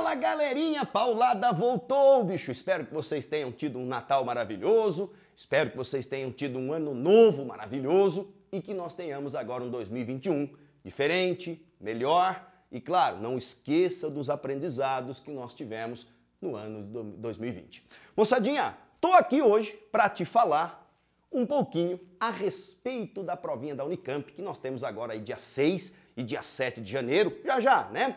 Fala galerinha, Paulada voltou, bicho. Espero que vocês tenham tido um Natal maravilhoso, espero que vocês tenham tido um ano novo maravilhoso e que nós tenhamos agora um 2021 diferente, melhor e, claro, não esqueça dos aprendizados que nós tivemos no ano de 2020. Moçadinha, tô aqui hoje para te falar um pouquinho a respeito da provinha da Unicamp que nós temos agora aí dia 6 e dia 7 de janeiro, já já, né?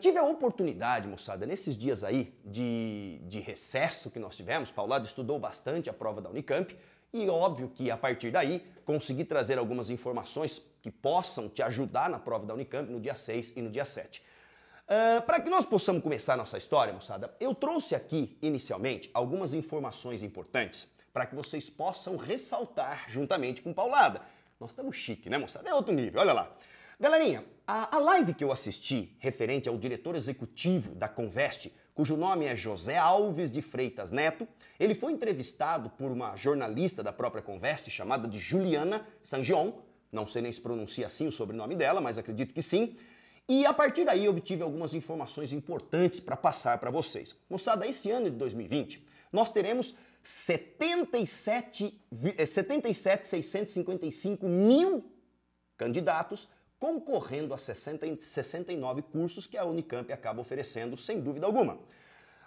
Tive a oportunidade, moçada, nesses dias aí de, de recesso que nós tivemos, Paulado estudou bastante a prova da Unicamp e óbvio que a partir daí consegui trazer algumas informações que possam te ajudar na prova da Unicamp no dia 6 e no dia 7. Uh, Para que nós possamos começar a nossa história, moçada, eu trouxe aqui inicialmente algumas informações importantes para que vocês possam ressaltar juntamente com Paulada. Nós estamos chique, né, moçada? É outro nível, olha lá. Galerinha, a, a live que eu assisti referente ao diretor executivo da Conveste, cujo nome é José Alves de Freitas Neto, ele foi entrevistado por uma jornalista da própria Conveste chamada de Juliana Sangion, não sei nem se pronuncia assim o sobrenome dela, mas acredito que sim. E a partir daí obtive algumas informações importantes para passar para vocês. Moçada, esse ano de 2020, nós teremos 77, 77 mil candidatos concorrendo a 60, 69 cursos que a Unicamp acaba oferecendo, sem dúvida alguma.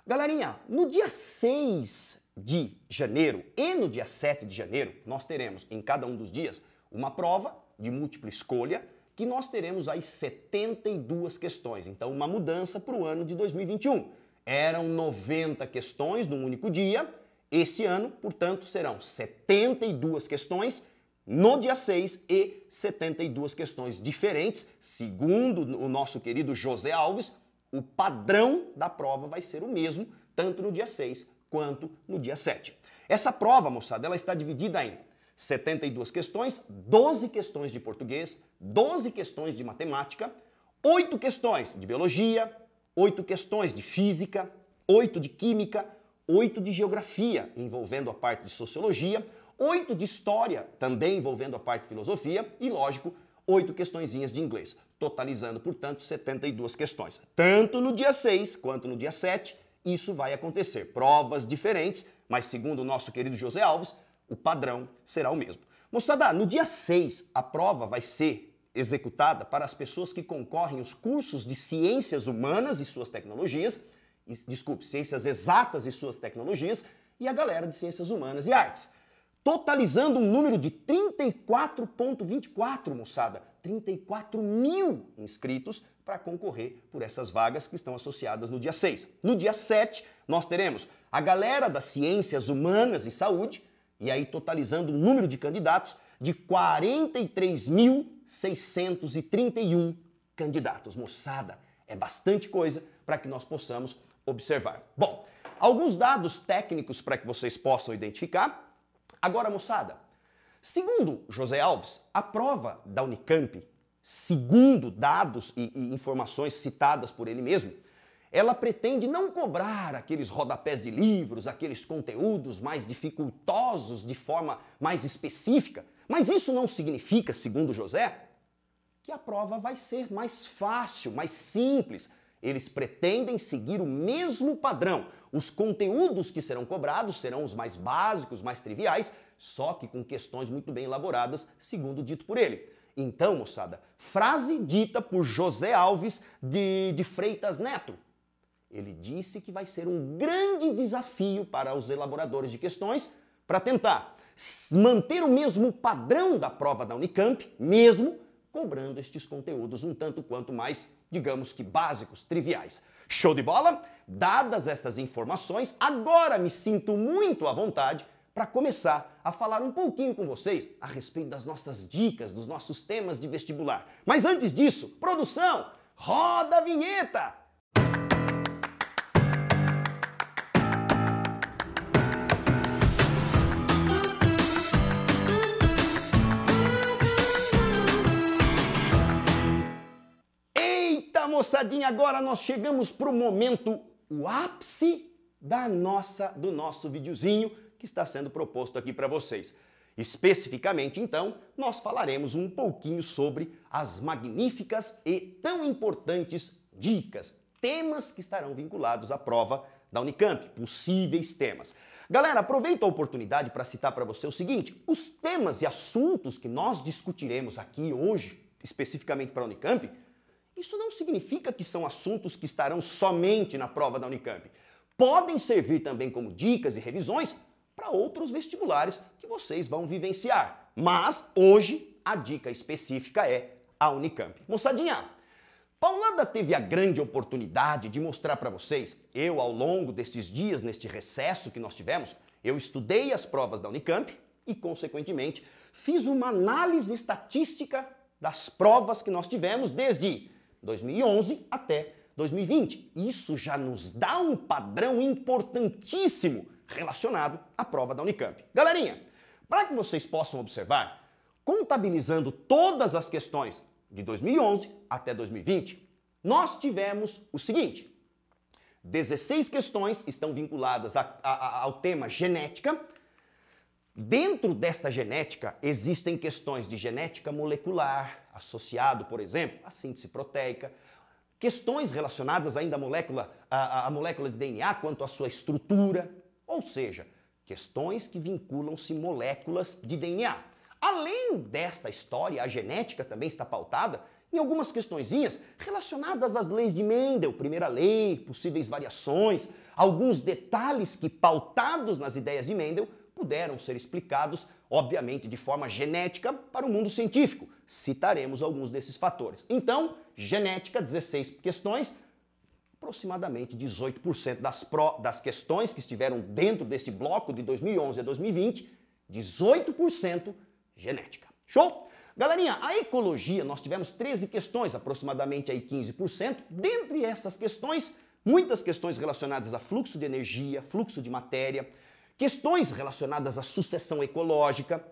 Galerinha, no dia 6 de janeiro e no dia 7 de janeiro, nós teremos em cada um dos dias uma prova de múltipla escolha que nós teremos aí 72 questões. Então, uma mudança para o ano de 2021. Eram 90 questões num único dia. Esse ano, portanto, serão 72 questões no dia 6 e 72 questões diferentes. Segundo o nosso querido José Alves, o padrão da prova vai ser o mesmo, tanto no dia 6 quanto no dia 7. Essa prova, moçada, ela está dividida em 72 questões, 12 questões de português, 12 questões de matemática, 8 questões de biologia, 8 questões de física, 8 de química, 8 de geografia, envolvendo a parte de sociologia, oito de história, também envolvendo a parte de filosofia, e, lógico, oito questõezinhas de inglês, totalizando, portanto, 72 questões. Tanto no dia 6 quanto no dia 7, isso vai acontecer. Provas diferentes, mas segundo o nosso querido José Alves, o padrão será o mesmo. Moçada, no dia 6, a prova vai ser executada para as pessoas que concorrem os cursos de ciências humanas e suas tecnologias, desculpe, ciências exatas e suas tecnologias, e a galera de ciências humanas e artes totalizando um número de 34,24, moçada. 34 mil inscritos para concorrer por essas vagas que estão associadas no dia 6. No dia 7, nós teremos a galera das ciências humanas e saúde, e aí totalizando um número de candidatos de 43.631 candidatos. Moçada, é bastante coisa para que nós possamos observar. Bom, alguns dados técnicos para que vocês possam identificar. Agora, moçada, segundo José Alves, a prova da Unicamp, segundo dados e, e informações citadas por ele mesmo, ela pretende não cobrar aqueles rodapés de livros, aqueles conteúdos mais dificultosos de forma mais específica, mas isso não significa, segundo José, que a prova vai ser mais fácil, mais simples, eles pretendem seguir o mesmo padrão. Os conteúdos que serão cobrados serão os mais básicos, mais triviais, só que com questões muito bem elaboradas, segundo dito por ele. Então, moçada, frase dita por José Alves de, de Freitas Neto. Ele disse que vai ser um grande desafio para os elaboradores de questões para tentar manter o mesmo padrão da prova da Unicamp, mesmo cobrando estes conteúdos um tanto quanto mais, digamos que básicos, triviais. Show de bola? Dadas estas informações, agora me sinto muito à vontade para começar a falar um pouquinho com vocês a respeito das nossas dicas, dos nossos temas de vestibular. Mas antes disso, produção, roda a vinheta! Moçadinha, agora nós chegamos para o momento, o ápice da nossa, do nosso videozinho que está sendo proposto aqui para vocês. Especificamente, então, nós falaremos um pouquinho sobre as magníficas e tão importantes dicas, temas que estarão vinculados à prova da Unicamp, possíveis temas. Galera, aproveito a oportunidade para citar para você o seguinte: os temas e assuntos que nós discutiremos aqui hoje, especificamente para a Unicamp, isso não significa que são assuntos que estarão somente na prova da Unicamp. Podem servir também como dicas e revisões para outros vestibulares que vocês vão vivenciar. Mas hoje a dica específica é a Unicamp. Moçadinha, Paulada teve a grande oportunidade de mostrar para vocês, eu ao longo destes dias, neste recesso que nós tivemos, eu estudei as provas da Unicamp e, consequentemente, fiz uma análise estatística das provas que nós tivemos desde 2011 até 2020. Isso já nos dá um padrão importantíssimo relacionado à prova da Unicamp. Galerinha, para que vocês possam observar, contabilizando todas as questões de 2011 até 2020, nós tivemos o seguinte: 16 questões estão vinculadas a, a, a, ao tema genética. Dentro desta genética existem questões de genética molecular, associado, por exemplo, à síntese proteica, questões relacionadas ainda à molécula, à, à molécula de DNA quanto à sua estrutura, ou seja, questões que vinculam-se moléculas de DNA. Além desta história, a genética também está pautada em algumas questõezinhas relacionadas às leis de Mendel, primeira lei, possíveis variações, alguns detalhes que, pautados nas ideias de Mendel, puderam ser explicados, obviamente, de forma genética para o mundo científico. Citaremos alguns desses fatores. Então, genética, 16 questões, aproximadamente 18% das, das questões que estiveram dentro desse bloco de 2011 a 2020, 18% genética. Show? Galerinha, a ecologia, nós tivemos 13 questões, aproximadamente aí 15%. Dentre essas questões, muitas questões relacionadas a fluxo de energia, fluxo de matéria, questões relacionadas à sucessão ecológica,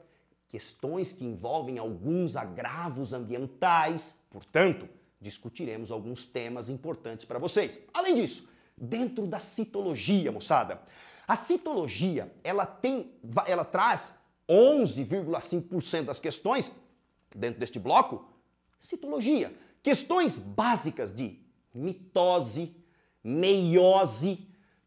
questões que envolvem alguns agravos ambientais. Portanto, discutiremos alguns temas importantes para vocês. Além disso, dentro da citologia, moçada, a citologia, ela tem ela traz 11,5% das questões dentro deste bloco, citologia. Questões básicas de mitose, meiose,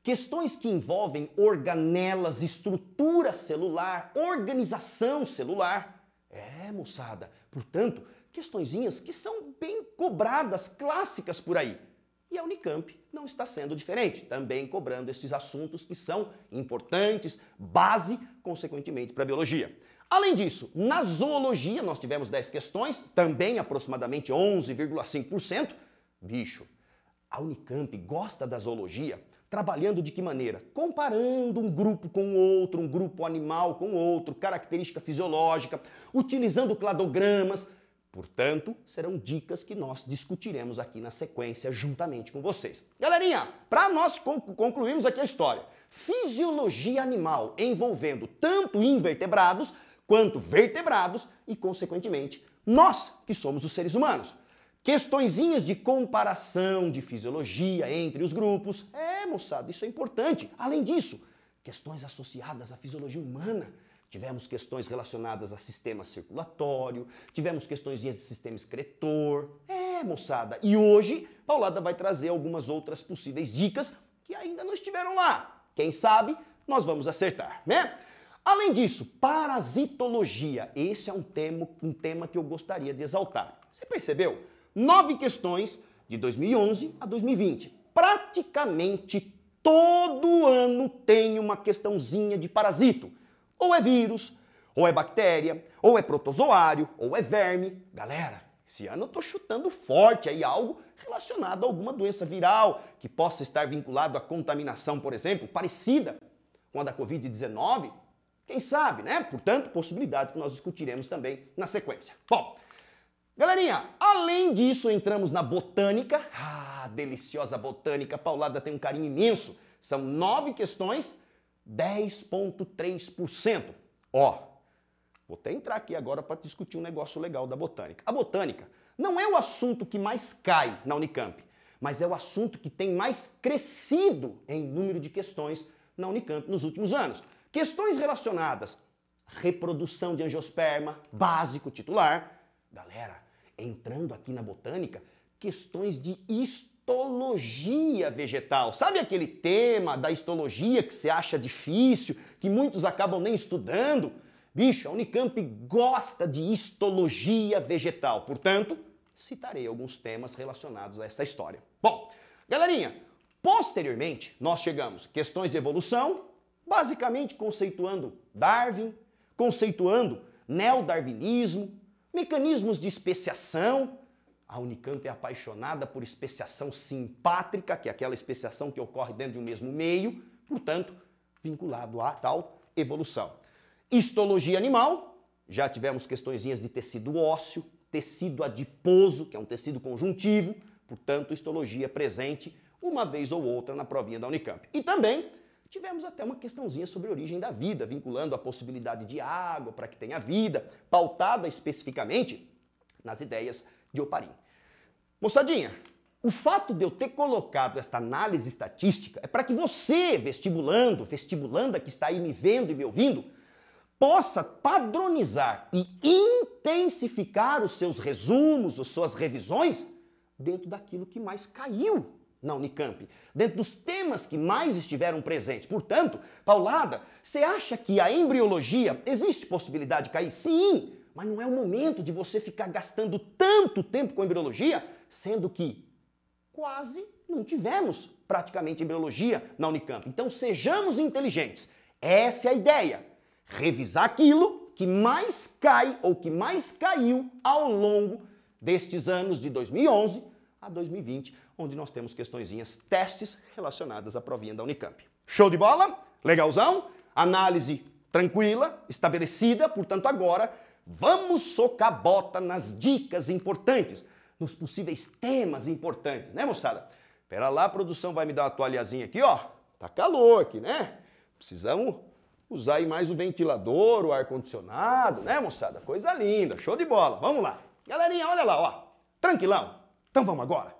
questões que envolvem organelas, estrutura celular, organização celular. É, moçada, portanto, questõezinhas que são bem cobradas, clássicas por aí. E a Unicamp não está sendo diferente, também cobrando esses assuntos que são importantes, base, consequentemente, para a biologia. Além disso, na zoologia nós tivemos 10 questões, também aproximadamente 11,5%. Bicho, a Unicamp gosta da zoologia trabalhando de que maneira? Comparando um grupo com outro, um grupo animal com outro, característica fisiológica, utilizando cladogramas, Portanto, serão dicas que nós discutiremos aqui na sequência juntamente com vocês. Galerinha, para nós concluirmos aqui a história, fisiologia animal envolvendo tanto invertebrados quanto vertebrados e, consequentemente, nós que somos os seres humanos. Questõezinhas de comparação de fisiologia entre os grupos. É, moçada, isso é importante. Além disso, questões associadas à fisiologia humana Tivemos questões relacionadas a sistema circulatório, tivemos questões de sistema excretor. É, moçada. E hoje, Paulada vai trazer algumas outras possíveis dicas que ainda não estiveram lá. Quem sabe, nós vamos acertar, né? Além disso, parasitologia. Esse é um tema, um tema que eu gostaria de exaltar. Você percebeu? Nove questões de 2011 a 2020. Praticamente todo ano tem uma questãozinha de parasito. Ou é vírus, ou é bactéria, ou é protozoário, ou é verme. Galera, esse ano eu tô chutando forte aí algo relacionado a alguma doença viral que possa estar vinculado à contaminação, por exemplo, parecida com a da Covid-19. Quem sabe, né? Portanto, possibilidades que nós discutiremos também na sequência. Bom, galerinha, além disso, entramos na botânica. Ah, deliciosa botânica. Paulada tem um carinho imenso. São nove questões 10,3%. Ó, vou até entrar aqui agora para discutir um negócio legal da botânica. A botânica não é o assunto que mais cai na Unicamp, mas é o assunto que tem mais crescido em número de questões na Unicamp nos últimos anos. Questões relacionadas à reprodução de angiosperma, básico, titular. Galera, entrando aqui na botânica, questões de histologia vegetal. Sabe aquele tema da histologia que você acha difícil, que muitos acabam nem estudando? Bicho, a Unicamp gosta de histologia vegetal, portanto, citarei alguns temas relacionados a essa história. Bom, galerinha, posteriormente nós chegamos questões de evolução, basicamente conceituando Darwin, conceituando neodarwinismo, mecanismos de especiação, a Unicamp é apaixonada por especiação simpátrica, que é aquela especiação que ocorre dentro de um mesmo meio, portanto, vinculado à tal evolução. Histologia animal, já tivemos questõezinhas de tecido ósseo, tecido adiposo, que é um tecido conjuntivo, portanto, histologia presente uma vez ou outra na provinha da Unicamp. E também tivemos até uma questãozinha sobre a origem da vida, vinculando a possibilidade de água para que tenha vida, pautada especificamente nas ideias de Oparim. Moçadinha, o fato de eu ter colocado esta análise estatística é para que você, vestibulando, vestibulanda que está aí me vendo e me ouvindo, possa padronizar e intensificar os seus resumos, as suas revisões dentro daquilo que mais caiu na Unicamp, dentro dos temas que mais estiveram presentes. Portanto, Paulada, você acha que a embriologia existe possibilidade de cair? Sim, mas não é o momento de você ficar gastando tanto tempo com embriologia, sendo que quase não tivemos praticamente embriologia na Unicamp. Então sejamos inteligentes. Essa é a ideia. Revisar aquilo que mais cai ou que mais caiu ao longo destes anos de 2011 a 2020, onde nós temos questõezinhas, testes relacionadas à provinha da Unicamp. Show de bola? Legalzão? Análise tranquila, estabelecida, portanto agora Vamos socar bota nas dicas importantes, nos possíveis temas importantes, né, moçada? Pera lá, a produção vai me dar uma toalhazinha aqui, ó. Tá calor aqui, né? Precisamos usar aí mais o ventilador, o ar-condicionado, né, moçada? Coisa linda, show de bola. Vamos lá. Galerinha, olha lá, ó. Tranquilão. Então vamos agora.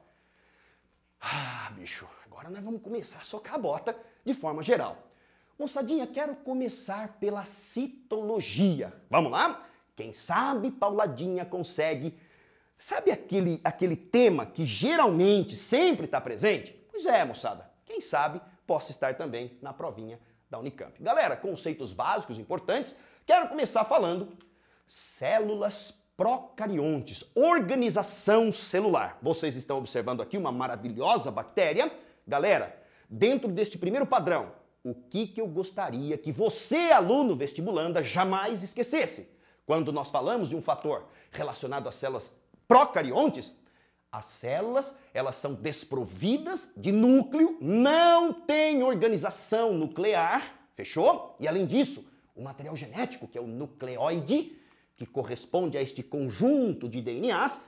Ah, bicho, agora nós vamos começar a socar a bota de forma geral. Moçadinha, quero começar pela citologia. Vamos lá? Quem sabe Pauladinha consegue. Sabe aquele, aquele tema que geralmente sempre está presente? Pois é, moçada. Quem sabe possa estar também na provinha da Unicamp. Galera, conceitos básicos importantes. Quero começar falando células procariontes, organização celular. Vocês estão observando aqui uma maravilhosa bactéria. Galera, dentro deste primeiro padrão, o que, que eu gostaria que você, aluno vestibulanda, jamais esquecesse? Quando nós falamos de um fator relacionado às células procariontes, as células, elas são desprovidas de núcleo, não têm organização nuclear, fechou? E além disso, o material genético, que é o nucleóide, que corresponde a este conjunto de DNAs,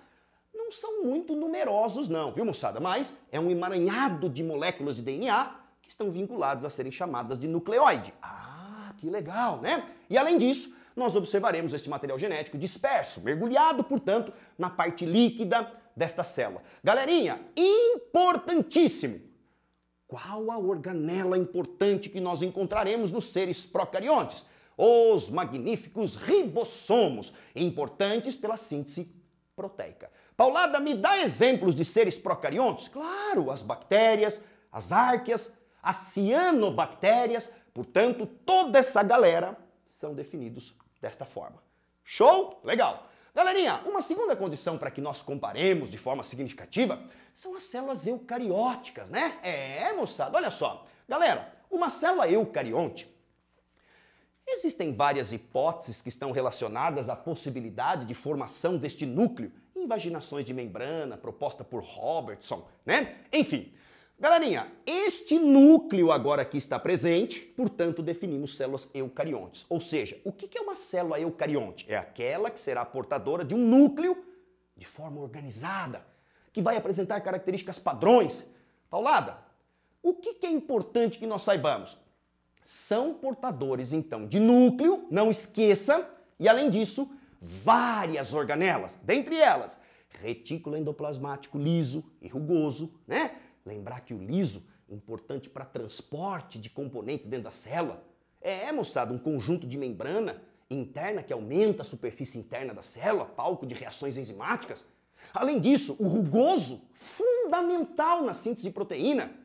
não são muito numerosos não, viu moçada? Mas é um emaranhado de moléculas de DNA que estão vinculadas a serem chamadas de nucleóide. Ah, que legal, né? E além disso, nós observaremos este material genético disperso, mergulhado, portanto, na parte líquida desta célula. Galerinha, importantíssimo! Qual a organela importante que nós encontraremos nos seres procariontes? Os magníficos ribossomos, importantes pela síntese proteica. Paulada, me dá exemplos de seres procariontes? Claro, as bactérias, as árqueas, as cianobactérias, portanto, toda essa galera são definidos desta forma. Show? Legal. Galerinha, uma segunda condição para que nós comparemos de forma significativa são as células eucarióticas, né? É, moçada, olha só. Galera, uma célula eucarionte Existem várias hipóteses que estão relacionadas à possibilidade de formação deste núcleo em vaginações de membrana proposta por Robertson, né? Enfim, Galerinha, este núcleo agora aqui está presente, portanto definimos células eucariontes. Ou seja, o que é uma célula eucarionte? É aquela que será portadora de um núcleo de forma organizada, que vai apresentar características padrões. Paulada, o que é importante que nós saibamos? São portadores, então, de núcleo, não esqueça, e além disso, várias organelas, dentre elas, retículo endoplasmático liso e rugoso, né? Lembrar que o liso é importante para transporte de componentes dentro da célula. É, moçada, um conjunto de membrana interna que aumenta a superfície interna da célula, palco de reações enzimáticas. Além disso, o rugoso, fundamental na síntese de proteína.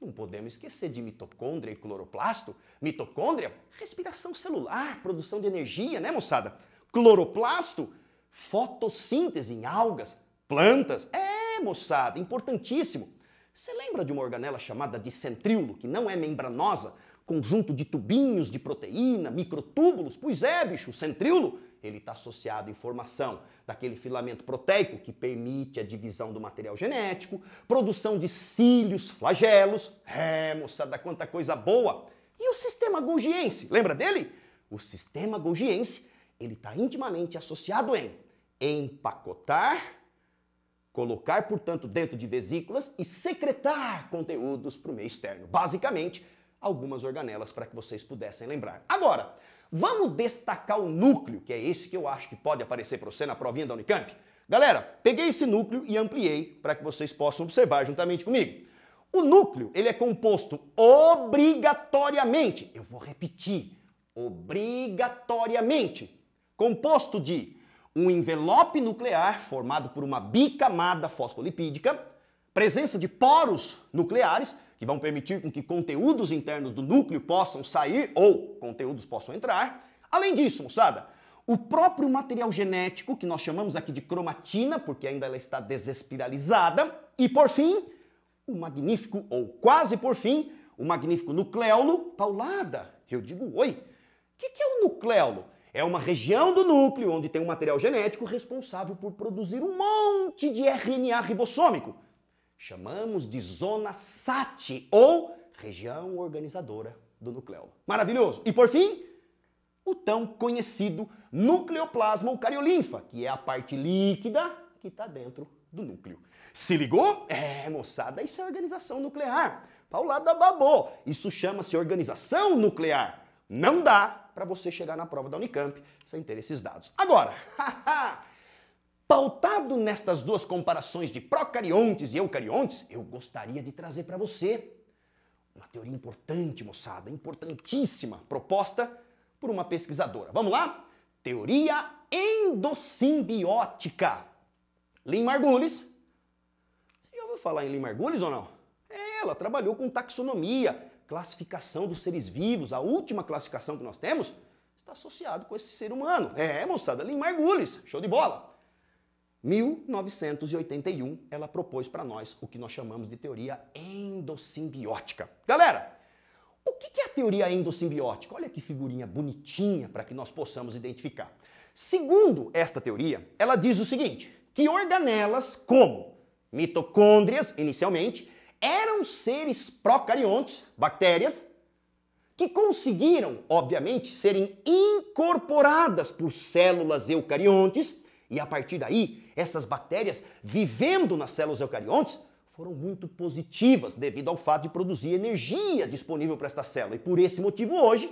Não podemos esquecer de mitocôndria e cloroplasto. Mitocôndria, respiração celular, produção de energia, né, moçada? Cloroplasto, fotossíntese em algas, plantas. É, moçada, importantíssimo. Você lembra de uma organela chamada de centríolo, que não é membranosa, conjunto de tubinhos de proteína, microtúbulos? Pois é, bicho, o centríolo ele está associado à informação daquele filamento proteico que permite a divisão do material genético, produção de cílios, flagelos, é, moçada, quanta coisa boa. E o sistema golgiense, lembra dele? O sistema golgiense, ele está intimamente associado em empacotar, colocar, portanto, dentro de vesículas e secretar conteúdos para o meio externo. Basicamente, algumas organelas para que vocês pudessem lembrar. Agora, vamos destacar o núcleo, que é esse que eu acho que pode aparecer para você na provinha da Unicamp. Galera, peguei esse núcleo e ampliei para que vocês possam observar juntamente comigo. O núcleo, ele é composto obrigatoriamente, eu vou repetir, obrigatoriamente, composto de um envelope nuclear formado por uma bicamada fosfolipídica, presença de poros nucleares que vão permitir com que conteúdos internos do núcleo possam sair ou conteúdos possam entrar. Além disso, moçada, o próprio material genético, que nós chamamos aqui de cromatina, porque ainda ela está desespiralizada, e por fim, o magnífico, ou quase por fim, o magnífico nucleolo paulada. Eu digo, oi, o que, que é o nucleolo? É uma região do núcleo onde tem um material genético responsável por produzir um monte de RNA ribossômico chamamos de zona SAT ou região organizadora do nucleolo. Maravilhoso! E por fim, o tão conhecido nucleoplasma ou cariolinfa, que é a parte líquida que está dentro do núcleo. Se ligou? É, moçada, isso é organização nuclear. Paulada babô. Isso chama-se organização nuclear. Não dá para você chegar na prova da Unicamp sem ter esses dados. Agora, Pautado nestas duas comparações de procariontes e eucariontes, eu gostaria de trazer para você uma teoria importante, moçada, importantíssima, proposta por uma pesquisadora. Vamos lá? Teoria endossimbiótica. Lynn Margulis. Você já ouviu falar em Lynn Margulis ou não? É, ela trabalhou com taxonomia, classificação dos seres vivos. A última classificação que nós temos está associado com esse ser humano. É, moçada, Lynn Margulis. Show de bola. 1981, ela propôs para nós o que nós chamamos de teoria endossimbiótica. Galera, o que é a teoria endossimbiótica? Olha que figurinha bonitinha para que nós possamos identificar. Segundo esta teoria, ela diz o seguinte: que organelas como mitocôndrias, inicialmente, eram seres procariontes, bactérias, que conseguiram, obviamente, serem incorporadas por células eucariontes e a partir daí, essas bactérias, vivendo nas células eucariontes, foram muito positivas devido ao fato de produzir energia disponível para esta célula. E por esse motivo, hoje,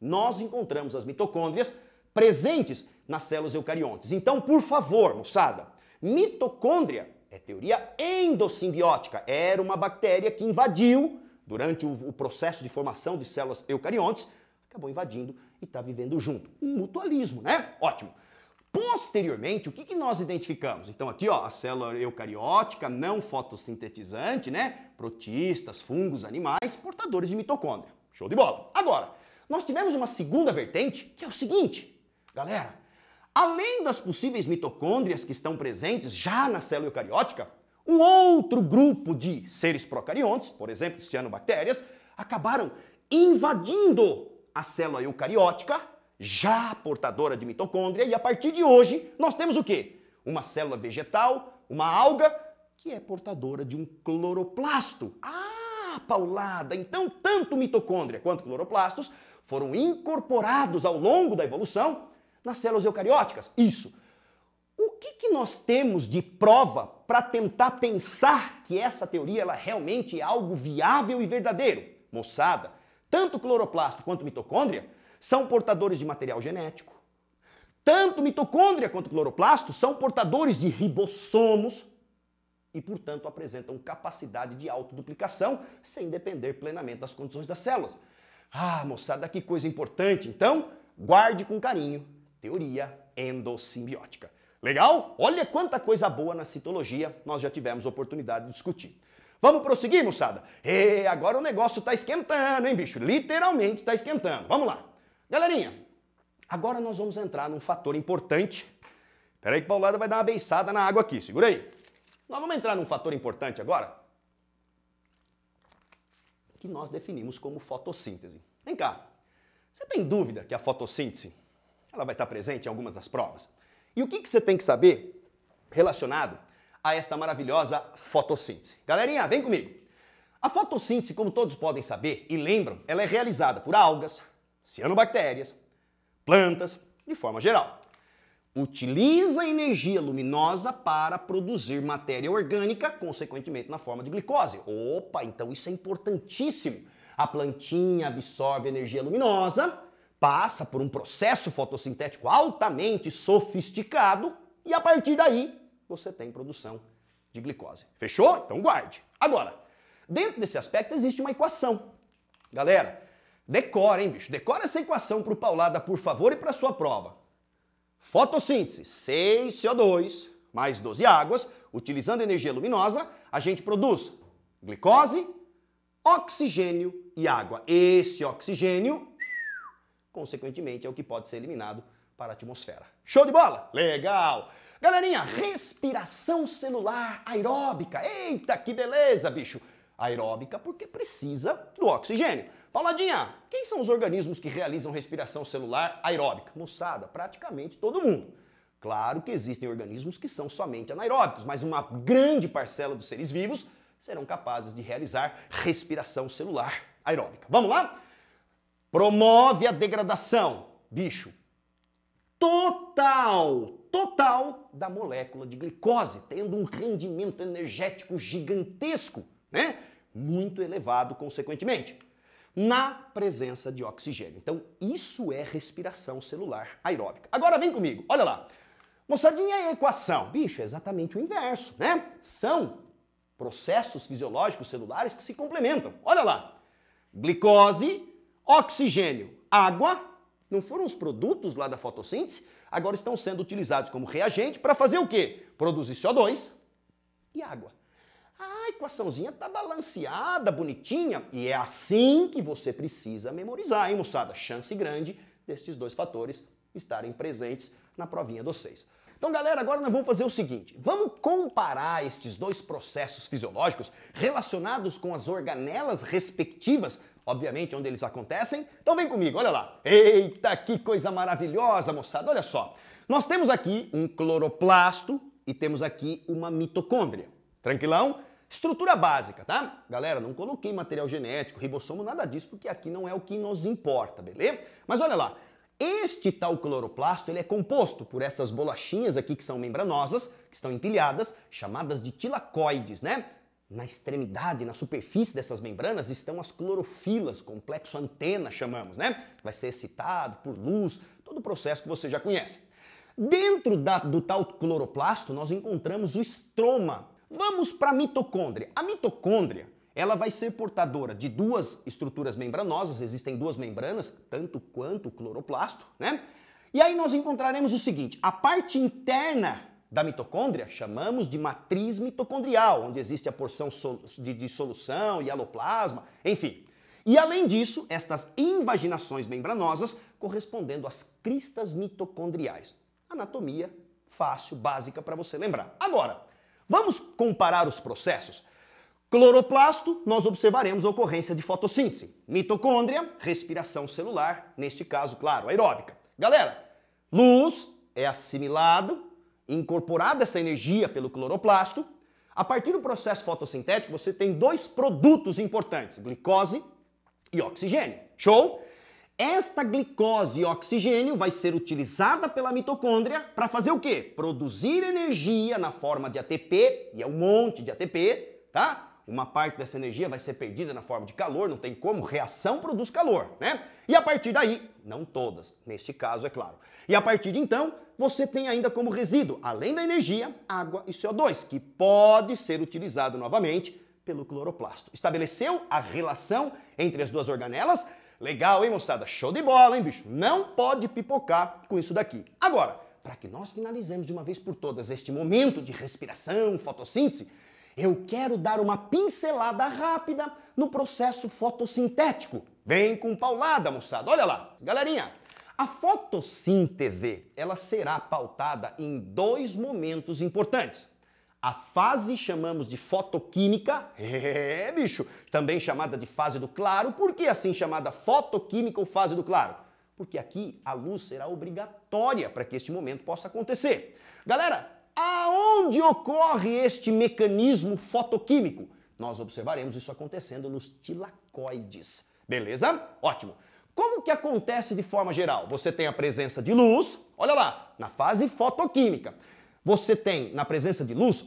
nós encontramos as mitocôndrias presentes nas células eucariontes. Então, por favor, moçada, mitocôndria é teoria endossimbiótica. Era uma bactéria que invadiu, durante o, processo de formação de células eucariontes, acabou invadindo e está vivendo junto. Um mutualismo, né? Ótimo. Posteriormente, o que, que nós identificamos? Então aqui, ó, a célula eucariótica não fotossintetizante, né? Protistas, fungos, animais, portadores de mitocôndria. Show de bola. Agora, nós tivemos uma segunda vertente, que é o seguinte, galera, além das possíveis mitocôndrias que estão presentes já na célula eucariótica, um outro grupo de seres procariontes, por exemplo, cianobactérias, acabaram invadindo a célula eucariótica já portadora de mitocôndria, e a partir de hoje nós temos o quê? Uma célula vegetal, uma alga, que é portadora de um cloroplasto. Ah, paulada! Então, tanto mitocôndria quanto cloroplastos foram incorporados ao longo da evolução nas células eucarióticas. Isso. O que, que nós temos de prova para tentar pensar que essa teoria ela realmente é algo viável e verdadeiro? Moçada, tanto cloroplasto quanto mitocôndria são portadores de material genético. Tanto mitocôndria quanto cloroplasto são portadores de ribossomos e, portanto, apresentam capacidade de autoduplicação sem depender plenamente das condições das células. Ah, moçada, que coisa importante. Então, guarde com carinho teoria endossimbiótica. Legal? Olha quanta coisa boa na citologia nós já tivemos oportunidade de discutir. Vamos prosseguir, moçada? E agora o negócio tá esquentando, hein, bicho? Literalmente tá esquentando. Vamos lá. Galerinha, agora nós vamos entrar num fator importante. Peraí que Paulada vai dar uma beiçada na água aqui, segura aí. Nós vamos entrar num fator importante agora, que nós definimos como fotossíntese. Vem cá, você tem dúvida que a fotossíntese ela vai estar presente em algumas das provas? E o que, que você tem que saber relacionado a esta maravilhosa fotossíntese? Galerinha, vem comigo. A fotossíntese, como todos podem saber e lembram, ela é realizada por algas, cianobactérias, plantas, de forma geral. Utiliza energia luminosa para produzir matéria orgânica, consequentemente na forma de glicose. Opa, então isso é importantíssimo. A plantinha absorve energia luminosa, passa por um processo fotossintético altamente sofisticado e a partir daí você tem produção de glicose. Fechou? Então guarde. Agora, dentro desse aspecto existe uma equação. Galera, decora, hein, bicho? Decora essa equação para o Paulada, por favor, e para sua prova. Fotossíntese, 6CO2 mais 12 águas, utilizando energia luminosa, a gente produz glicose, oxigênio e água. Esse oxigênio consequentemente, é o que pode ser eliminado para a atmosfera. Show de bola? Legal! Galerinha, respiração celular aeróbica. Eita, que beleza, bicho! Aeróbica porque precisa do oxigênio. Pauladinha, quem são os organismos que realizam respiração celular aeróbica? Moçada, praticamente todo mundo. Claro que existem organismos que são somente anaeróbicos, mas uma grande parcela dos seres vivos serão capazes de realizar respiração celular aeróbica. Vamos lá? promove a degradação, bicho, total, total da molécula de glicose, tendo um rendimento energético gigantesco, né? Muito elevado, consequentemente, na presença de oxigênio. Então, isso é respiração celular aeróbica. Agora vem comigo, olha lá. Moçadinha, a equação? Bicho, é exatamente o inverso, né? São processos fisiológicos celulares que se complementam. Olha lá. Glicose Oxigênio, água, não foram os produtos lá da fotossíntese, agora estão sendo utilizados como reagente para fazer o quê? Produzir CO2 e água. A equaçãozinha tá balanceada, bonitinha, e é assim que você precisa memorizar, hein, moçada? Chance grande destes dois fatores estarem presentes na provinha dos seis. Então, galera, agora nós vamos fazer o seguinte: vamos comparar estes dois processos fisiológicos relacionados com as organelas respectivas obviamente, onde eles acontecem. Então vem comigo, olha lá. Eita, que coisa maravilhosa, moçada. Olha só. Nós temos aqui um cloroplasto e temos aqui uma mitocôndria. Tranquilão? Estrutura básica, tá? Galera, não coloquei material genético, ribossomo, nada disso, porque aqui não é o que nos importa, beleza? Mas olha lá, este tal cloroplasto ele é composto por essas bolachinhas aqui que são membranosas, que estão empilhadas, chamadas de tilacoides, né? Na extremidade, na superfície dessas membranas estão as clorofilas, complexo antena chamamos, né? Vai ser excitado por luz, todo o processo que você já conhece. Dentro da, do tal cloroplasto nós encontramos o estroma. Vamos para a mitocôndria. A mitocôndria ela vai ser portadora de duas estruturas membranosas, existem duas membranas, tanto quanto o cloroplasto, né? E aí nós encontraremos o seguinte: a parte interna da mitocôndria chamamos de matriz mitocondrial, onde existe a porção de dissolução e aloplasma, enfim. E além disso, estas invaginações membranosas correspondendo às cristas mitocondriais. Anatomia fácil, básica para você lembrar. Agora, vamos comparar os processos? Cloroplasto, nós observaremos a ocorrência de fotossíntese. Mitocôndria, respiração celular, neste caso, claro, aeróbica. Galera, luz é assimilado incorporada essa energia pelo cloroplasto, a partir do processo fotossintético você tem dois produtos importantes, glicose e oxigênio. Show? Esta glicose e oxigênio vai ser utilizada pela mitocôndria para fazer o quê? Produzir energia na forma de ATP, e é um monte de ATP, tá? uma parte dessa energia vai ser perdida na forma de calor, não tem como, reação produz calor, né? E a partir daí, não todas, neste caso é claro. E a partir de então, você tem ainda como resíduo, além da energia, água e CO2, que pode ser utilizado novamente pelo cloroplasto. Estabeleceu a relação entre as duas organelas? Legal, hein, moçada? Show de bola, hein, bicho? Não pode pipocar com isso daqui. Agora, para que nós finalizemos de uma vez por todas este momento de respiração, fotossíntese, eu quero dar uma pincelada rápida no processo fotossintético. Vem com paulada, moçada. Olha lá, galerinha. A fotossíntese, ela será pautada em dois momentos importantes. A fase chamamos de fotoquímica, é, bicho, também chamada de fase do claro. Por que assim chamada fotoquímica ou fase do claro? Porque aqui a luz será obrigatória para que este momento possa acontecer. Galera, aonde ocorre este mecanismo fotoquímico? Nós observaremos isso acontecendo nos tilacoides. Beleza? Ótimo. Como que acontece de forma geral? Você tem a presença de luz, olha lá, na fase fotoquímica. Você tem, na presença de luz,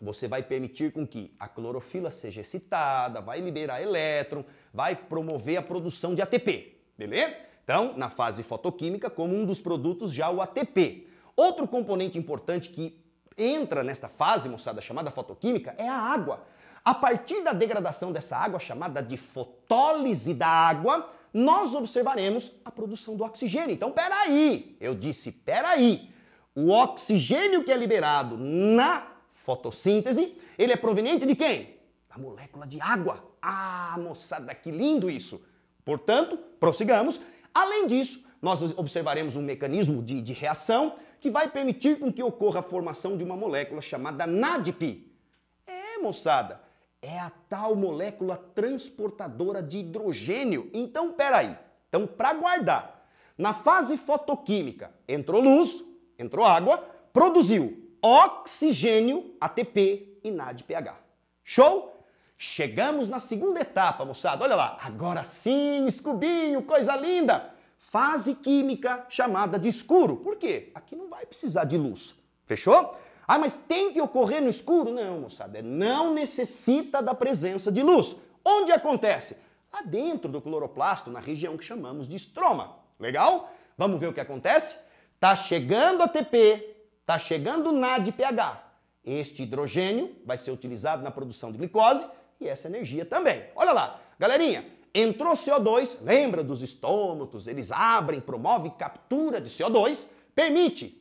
você vai permitir com que a clorofila seja excitada, vai liberar elétron, vai promover a produção de ATP, beleza? Então, na fase fotoquímica, como um dos produtos já o ATP. Outro componente importante que entra nesta fase, moçada, chamada fotoquímica, é a água. A partir da degradação dessa água, chamada de fotólise da água, nós observaremos a produção do oxigênio. Então, peraí, eu disse peraí. O oxigênio que é liberado na fotossíntese, ele é proveniente de quem? Da molécula de água. Ah, moçada, que lindo isso! Portanto, prossigamos. Além disso, nós observaremos um mecanismo de, de reação que vai permitir com que ocorra a formação de uma molécula chamada NADP. É, moçada, é a tal molécula transportadora de hidrogênio. Então, peraí. Então, para guardar, na fase fotoquímica, entrou luz, entrou água, produziu oxigênio, ATP e NADPH. Show? Chegamos na segunda etapa, moçada. Olha lá. Agora sim, escubinho, coisa linda fase química chamada de escuro. Por quê? Aqui não vai precisar de luz. Fechou? Ah, mas tem que ocorrer no escuro? Não, moçada, não necessita da presença de luz. Onde acontece? Lá dentro do cloroplasto, na região que chamamos de estroma. Legal? Vamos ver o que acontece? Tá chegando ATP, tá chegando NADPH. Este hidrogênio vai ser utilizado na produção de glicose e essa energia também. Olha lá, galerinha, Entrou CO2, lembra dos estômatos, eles abrem, promovem captura de CO2, permite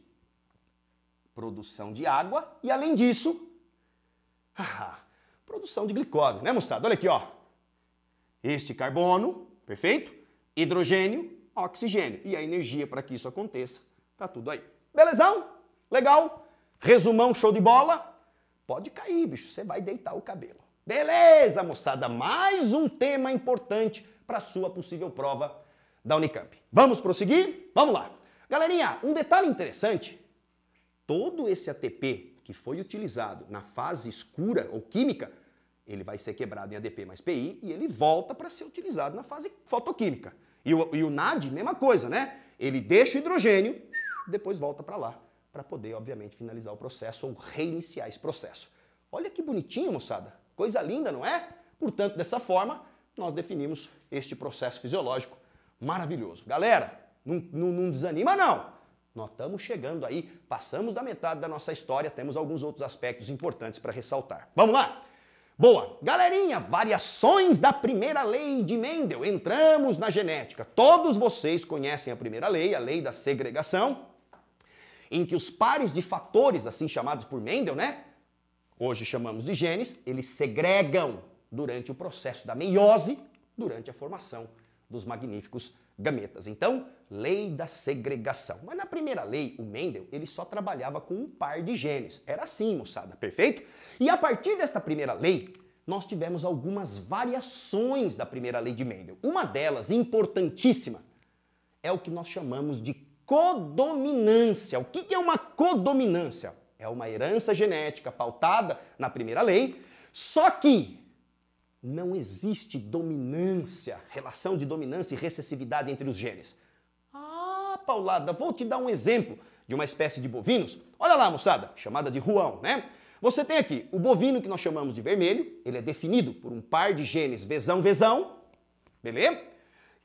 produção de água e, além disso, ah, produção de glicose, né, moçada? Olha aqui, ó. Este carbono, perfeito? Hidrogênio, oxigênio. E a energia para que isso aconteça, tá tudo aí. Belezão? Legal? Resumão, show de bola? Pode cair, bicho, você vai deitar o cabelo. Beleza, moçada, mais um tema importante para sua possível prova da Unicamp. Vamos prosseguir? Vamos lá. Galerinha, um detalhe interessante, todo esse ATP que foi utilizado na fase escura ou química, ele vai ser quebrado em ADP mais PI e ele volta para ser utilizado na fase fotoquímica. E o, e o NAD, mesma coisa, né? Ele deixa o hidrogênio, depois volta para lá, para poder, obviamente, finalizar o processo ou reiniciar esse processo. Olha que bonitinho, moçada. Coisa linda, não é? Portanto, dessa forma, nós definimos este processo fisiológico maravilhoso. Galera, não, não, não desanima não. Nós estamos chegando aí, passamos da metade da nossa história, temos alguns outros aspectos importantes para ressaltar. Vamos lá? Boa! Galerinha, variações da primeira lei de Mendel. Entramos na genética. Todos vocês conhecem a primeira lei, a lei da segregação, em que os pares de fatores, assim chamados por Mendel, né, hoje chamamos de genes, eles segregam durante o processo da meiose, durante a formação dos magníficos gametas. Então, lei da segregação. Mas na primeira lei, o Mendel, ele só trabalhava com um par de genes. Era assim, moçada, perfeito? E a partir desta primeira lei, nós tivemos algumas variações da primeira lei de Mendel. Uma delas, importantíssima, é o que nós chamamos de codominância. O que é uma codominância? É uma herança genética pautada na primeira lei, só que não existe dominância, relação de dominância e recessividade entre os genes. Ah, Paulada, vou te dar um exemplo de uma espécie de bovinos. Olha lá, moçada, chamada de ruão, né? Você tem aqui o bovino que nós chamamos de vermelho, ele é definido por um par de genes vezão-vezão, beleza?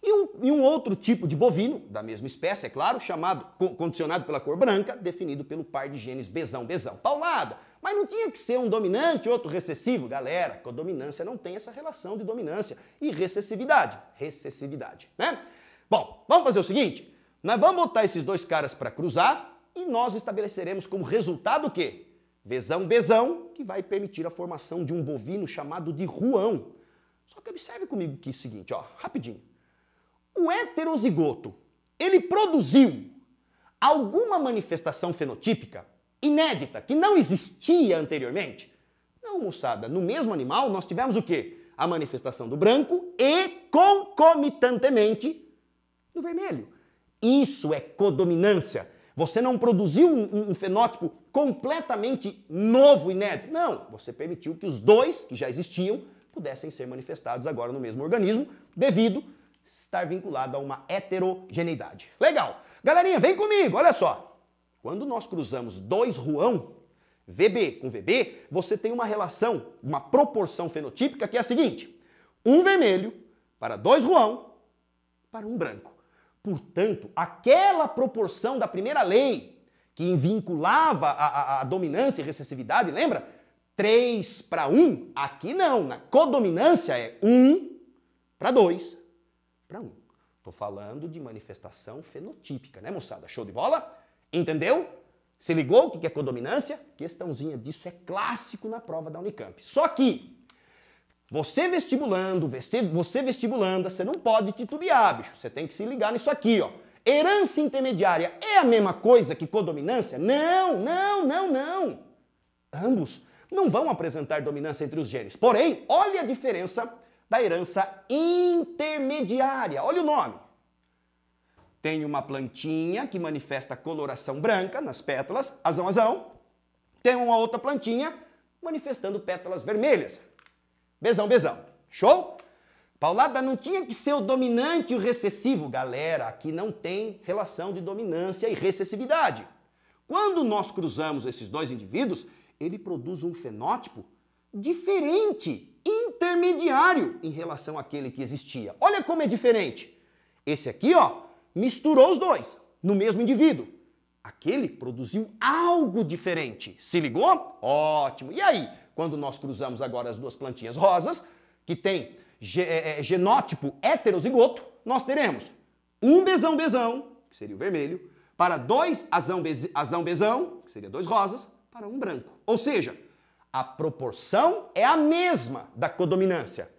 E um, e um, outro tipo de bovino, da mesma espécie, é claro, chamado, condicionado pela cor branca, definido pelo par de genes besão-besão. Paulada, mas não tinha que ser um dominante e outro recessivo? Galera, a dominância não tem essa relação de dominância e recessividade. Recessividade, né? Bom, vamos fazer o seguinte, nós vamos botar esses dois caras para cruzar, e nós estabeleceremos como resultado o quê? Vesão besão, que vai permitir a formação de um bovino chamado de ruão. Só que observe comigo que é o seguinte, ó, rapidinho. O heterozigoto, ele produziu alguma manifestação fenotípica inédita que não existia anteriormente? Não, moçada. No mesmo animal nós tivemos o quê? A manifestação do branco e concomitantemente do vermelho. Isso é codominância. Você não produziu um, um, fenótipo completamente novo, inédito. Não, você permitiu que os dois que já existiam pudessem ser manifestados agora no mesmo organismo, devido estar vinculado a uma heterogeneidade. Legal. Galerinha, vem comigo, olha só. Quando nós cruzamos dois ruão, VB com VB, você tem uma relação, uma proporção fenotípica que é a seguinte: um vermelho para dois ruão para um branco. Portanto, aquela proporção da primeira lei que vinculava a, a, a dominância e recessividade, lembra? 3 para 1, aqui não. Na codominância é 1 para 2 para 1. Estou falando de manifestação fenotípica, né, moçada? Show de bola? Entendeu? Se ligou o que é codominância? Questãozinha disso é clássico na prova da Unicamp. Só que você vestibulando, você vestibulanda, você não pode titubear, bicho. Você tem que se ligar nisso aqui, ó. Herança intermediária é a mesma coisa que codominância? Não, não, não, não. Ambos não vão apresentar dominância entre os genes. Porém, olha a diferença da herança intermediária. Olha o nome. Tem uma plantinha que manifesta coloração branca nas pétalas, azão, azão. Tem uma outra plantinha manifestando pétalas vermelhas. Bezão, bezão. Show? Paulada não tinha que ser o dominante e o recessivo. Galera, aqui não tem relação de dominância e recessividade. Quando nós cruzamos esses dois indivíduos, ele produz um fenótipo diferente, intermediário em relação àquele que existia. Olha como é diferente. Esse aqui, ó, misturou os dois no mesmo indivíduo. Aquele produziu algo diferente. Se ligou? Ótimo. E aí? quando nós cruzamos agora as duas plantinhas rosas, que tem é, é, genótipo heterozigoto, nós teremos um besão besão, que seria o vermelho, para dois azão, azão besão, que seria dois rosas, para um branco. Ou seja, a proporção é a mesma da codominância.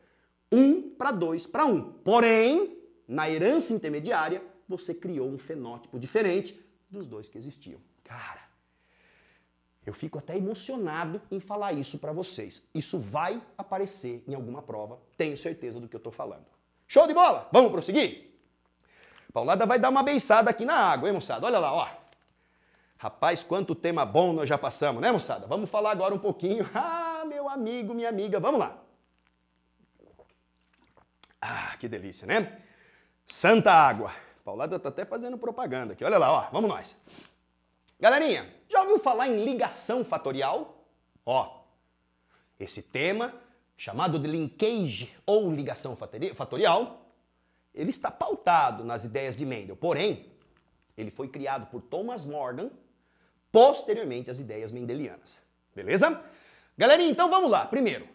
Um para dois para um. Porém, na herança intermediária, você criou um fenótipo diferente dos dois que existiam. Cara, eu fico até emocionado em falar isso para vocês. Isso vai aparecer em alguma prova, tenho certeza do que eu estou falando. Show de bola? Vamos prosseguir? Paulada vai dar uma beiçada aqui na água, hein, moçada? Olha lá, ó. Rapaz, quanto tema bom nós já passamos, né, moçada? Vamos falar agora um pouquinho. Ah, meu amigo, minha amiga, vamos lá. Ah, que delícia, né? Santa água. Paulada tá até fazendo propaganda aqui. Olha lá, ó. Vamos nós. Galerinha, já ouviu falar em ligação fatorial? Ó, esse tema, chamado de linkage ou ligação fatorial, ele está pautado nas ideias de Mendel, porém, ele foi criado por Thomas Morgan posteriormente às ideias mendelianas. Beleza? Galerinha, então vamos lá. Primeiro,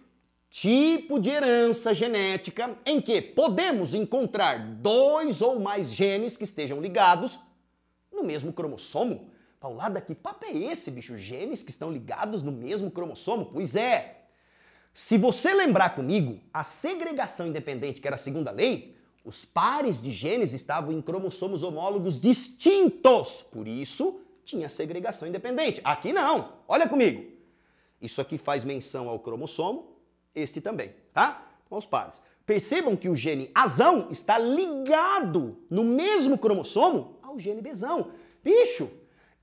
tipo de herança genética em que podemos encontrar dois ou mais genes que estejam ligados no mesmo cromossomo Paulada, que papo é esse, bicho? Genes que estão ligados no mesmo cromossomo? Pois é. Se você lembrar comigo, a segregação independente, que era a segunda lei, os pares de genes estavam em cromossomos homólogos distintos. Por isso, tinha segregação independente. Aqui não. Olha comigo. Isso aqui faz menção ao cromossomo, este também, tá? Então, os pares. Percebam que o gene azão está ligado no mesmo cromossomo ao gene besão. Bicho,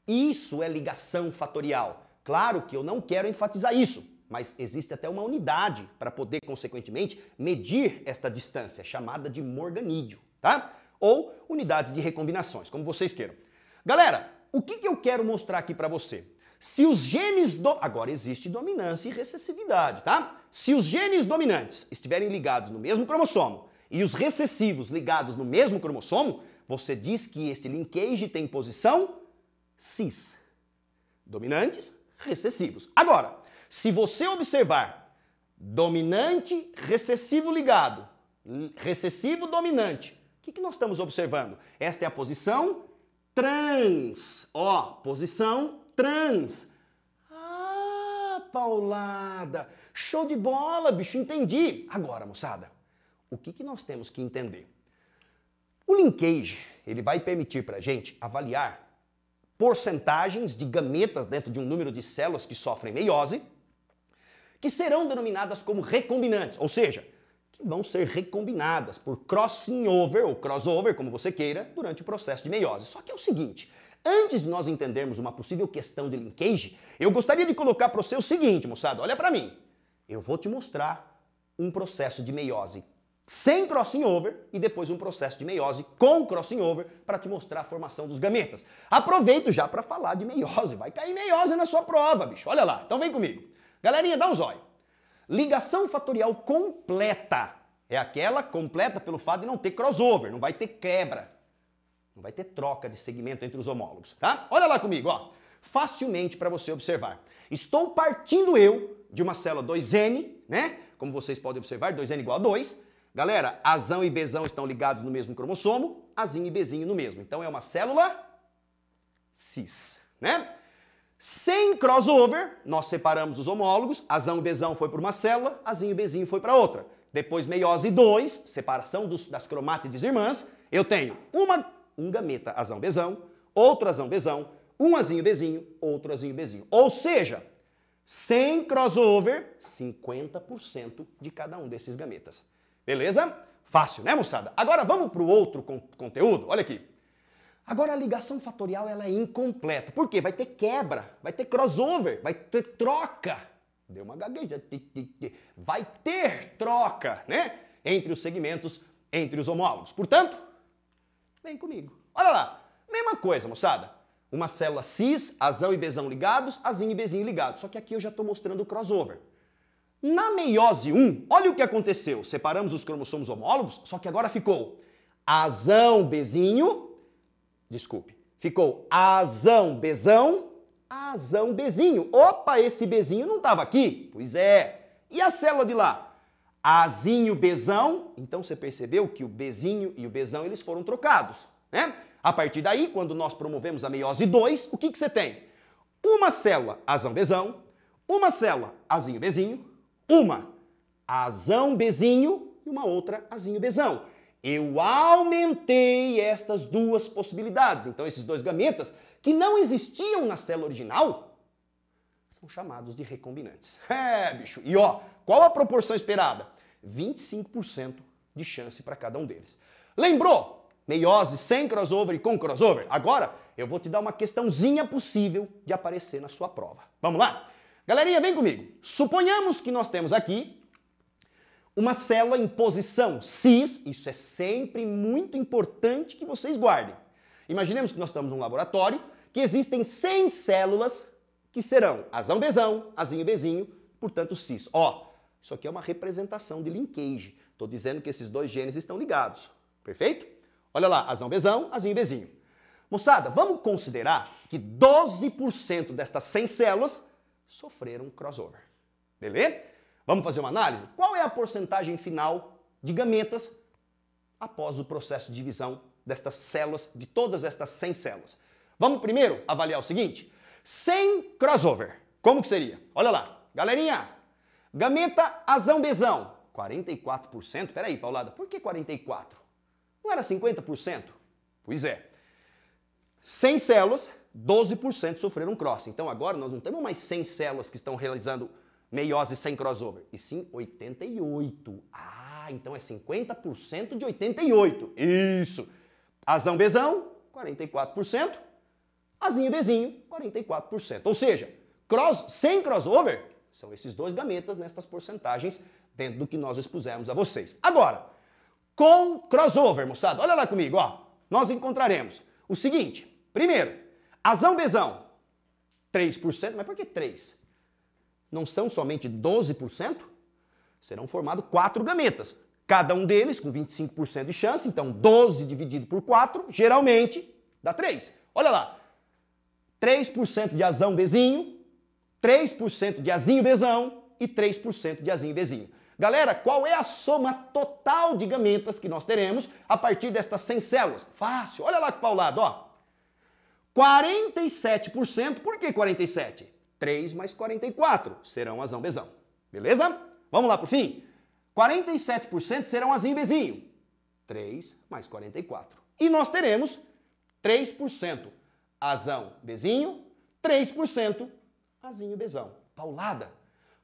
isso é ligação fatorial. Claro que eu não quero enfatizar isso, mas existe até uma unidade para poder, consequentemente, medir esta distância, chamada de morganídeo, tá? Ou unidades de recombinações, como vocês queiram. Galera, o que, que eu quero mostrar aqui para você? Se os genes do... Agora existe dominância e recessividade, tá? Se os genes dominantes estiverem ligados no mesmo cromossomo e os recessivos ligados no mesmo cromossomo, você diz que este linkage tem posição cis. Dominantes, recessivos. Agora, se você observar dominante, recessivo ligado, recessivo dominante, o que, que nós estamos observando? Esta é a posição trans. Ó, posição trans. Ah, Paulada, show de bola, bicho, entendi. Agora, moçada, o que, que nós temos que entender? O linkage, ele vai permitir para a gente avaliar porcentagens de gametas dentro de um número de células que sofrem meiose, que serão denominadas como recombinantes, ou seja, que vão ser recombinadas por crossing over ou crossover, como você queira, durante o processo de meiose. Só que é o seguinte, antes de nós entendermos uma possível questão de linkage, eu gostaria de colocar para você o seguinte, moçada, olha para mim. Eu vou te mostrar um processo de meiose sem crossing over e depois um processo de meiose com crossing over para te mostrar a formação dos gametas. Aproveito já para falar de meiose, vai cair meiose na sua prova, bicho. Olha lá, então vem comigo. Galerinha, dá um zóio. Ligação fatorial completa é aquela completa pelo fato de não ter crossover, não vai ter quebra, não vai ter troca de segmento entre os homólogos, tá? Olha lá comigo, ó. Facilmente para você observar. Estou partindo eu de uma célula 2N, né? Como vocês podem observar, 2N igual a 2. Galera, azão e bezão estão ligados no mesmo cromossomo, azinho e bezinho no mesmo. Então é uma célula cis, né? Sem crossover, nós separamos os homólogos, azão e bezão foi para uma célula, azinho e bezinho foi para outra. Depois meiose 2, separação dos, das cromátides irmãs, eu tenho uma, um gameta azão bezão, outro azão bezão, um azinho bezinho, outro azinho bezinho. Ou seja, sem crossover, 50% de cada um desses gametas. Beleza? Fácil, né, moçada? Agora vamos para o outro con conteúdo. Olha aqui. Agora a ligação fatorial ela é incompleta. Por quê? Vai ter quebra, vai ter crossover, vai ter troca. Deu uma gagueja. Vai ter troca, né? Entre os segmentos, entre os homólogos. Portanto, vem comigo. Olha lá. Mesma coisa, moçada. Uma célula cis, azão e bezão ligados, azinho e bezinho ligados. Só que aqui eu já estou mostrando o crossover. Na meiose 1, olha o que aconteceu. Separamos os cromossomos homólogos, só que agora ficou azão, bezinho, desculpe, ficou azão, bezão, azão, bezinho. Opa, esse bezinho não estava aqui? Pois é. E a célula de lá? Azinho, bezão. Então você percebeu que o bezinho e o bezão eles foram trocados, né? A partir daí, quando nós promovemos a meiose 2, o que, que você tem? Uma célula azão, bezão, uma célula azinho, bezinho, uma azão, bezinho e uma outra azinho, bezão eu aumentei estas duas possibilidades. Então, esses dois gametas que não existiam na célula original são chamados de recombinantes. É, bicho. E ó, qual a proporção esperada? 25% de chance para cada um deles. Lembrou? Meiose sem crossover e com crossover? Agora eu vou te dar uma questãozinha possível de aparecer na sua prova. Vamos lá? Galerinha, vem comigo. Suponhamos que nós temos aqui uma célula em posição cis, isso é sempre muito importante que vocês guardem. Imaginemos que nós estamos num laboratório que existem 100 células que serão azão bezão, azinho bezinho, portanto cis. Ó, isso aqui é uma representação de linkage. Estou dizendo que esses dois genes estão ligados. Perfeito? Olha lá, azão bezão, azinho bezinho. Moçada, vamos considerar que 12% destas 100 células sofreram crossover. Beleza? Vamos fazer uma análise? Qual é a porcentagem final de gametas após o processo de divisão destas células, de todas estas 100 células? Vamos primeiro avaliar o seguinte: sem crossover, como que seria? Olha lá, galerinha, gameta azão bezão, 44%. Peraí, Paulada, por que 44%? Não era 50%? Pois é. 100 células, 12% sofreram cross. Então agora nós não temos mais 100 células que estão realizando meiose sem crossover, e sim 88. Ah, então é 50% de 88. Isso. Azão bezão, 44%. Azinho bezinho, 44%. Ou seja, cross, sem crossover, são esses dois gametas nestas porcentagens dentro do que nós expusemos a vocês. Agora, com crossover, moçada, olha lá comigo, ó. Nós encontraremos o seguinte. Primeiro, azão bezão, 3%, mas por que 3? Não são somente 12%, serão formados quatro gametas. Cada um deles com 25% de chance, então 12 dividido por 4, geralmente dá 3. Olha lá. 3% de azão bezinho, 3% de azinho bezão e 3% de azinho bezinho. Galera, qual é a soma total de gametas que nós teremos a partir destas 100 células? Fácil. Olha lá para o ó. 47%, por que 47? 3 mais 44 serão azão bezão. Beleza? Vamos lá pro fim? 47% serão azinho bezinho. 3 mais 44. E nós teremos 3% azão bezinho, 3% azinho bezão. Paulada,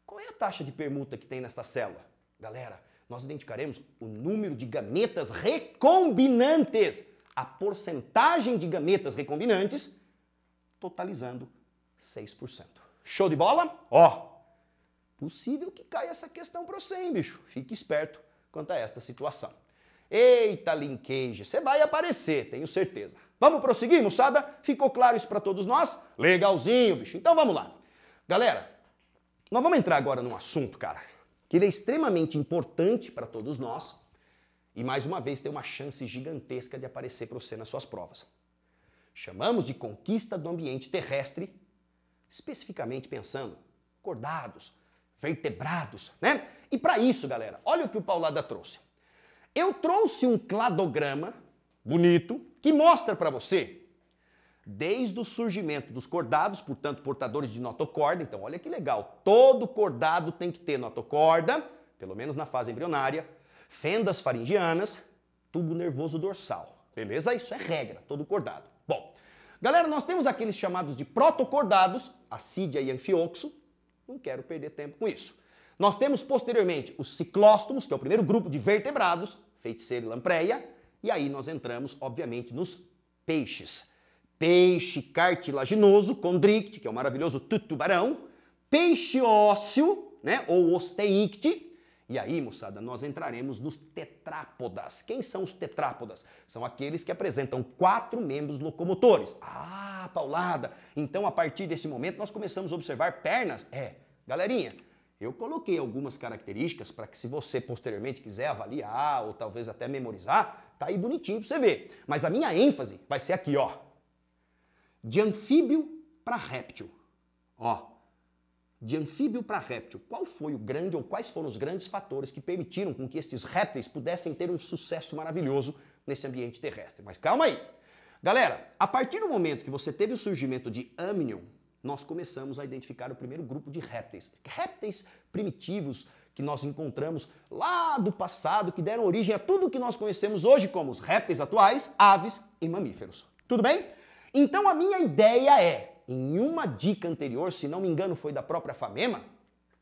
qual é a taxa de permuta que tem nesta célula? Galera, nós identificaremos o número de gametas recombinantes, a porcentagem de gametas recombinantes, totalizando 6%. Show de bola? Ó, possível que caia essa questão para você, hein, bicho? Fique esperto quanto a esta situação. Eita, linkage, você vai aparecer, tenho certeza. Vamos prosseguir, moçada? Ficou claro isso para todos nós? Legalzinho, bicho. Então vamos lá. Galera, nós vamos entrar agora num assunto, cara, que ele é extremamente importante para todos nós e mais uma vez tem uma chance gigantesca de aparecer para você nas suas provas. Chamamos de conquista do ambiente terrestre, especificamente pensando cordados, vertebrados, né? E para isso, galera, olha o que o Paulada trouxe. Eu trouxe um cladograma bonito que mostra para você desde o surgimento dos cordados, portanto, portadores de notocorda. Então, olha que legal. Todo cordado tem que ter notocorda, pelo menos na fase embrionária, fendas faringianas, tubo nervoso dorsal. Beleza? Isso é regra, todo cordado. Galera, nós temos aqueles chamados de protocordados, assídia e anfioxo. Não quero perder tempo com isso. Nós temos posteriormente os ciclóstomos, que é o primeiro grupo de vertebrados, feiticeiro e lampreia. E aí nós entramos, obviamente, nos peixes peixe cartilaginoso, condricte, que é o maravilhoso tubarão, peixe ósseo, né, ou osteicte, e aí, moçada, nós entraremos nos tetrápodas. Quem são os tetrápodas? São aqueles que apresentam quatro membros locomotores. Ah, paulada! Então, a partir desse momento, nós começamos a observar pernas. É, galerinha, eu coloquei algumas características para que se você posteriormente quiser avaliar ou talvez até memorizar, tá aí bonitinho para você ver. Mas a minha ênfase vai ser aqui, ó de anfíbio para réptil. Ó, de anfíbio para réptil, qual foi o grande ou quais foram os grandes fatores que permitiram com que estes répteis pudessem ter um sucesso maravilhoso nesse ambiente terrestre? Mas calma aí. Galera, a partir do momento que você teve o surgimento de Amnion, nós começamos a identificar o primeiro grupo de répteis. Répteis primitivos que nós encontramos lá do passado, que deram origem a tudo o que nós conhecemos hoje como os répteis atuais, aves e mamíferos. Tudo bem? Então a minha ideia é, em uma dica anterior, se não me engano foi da própria Famema,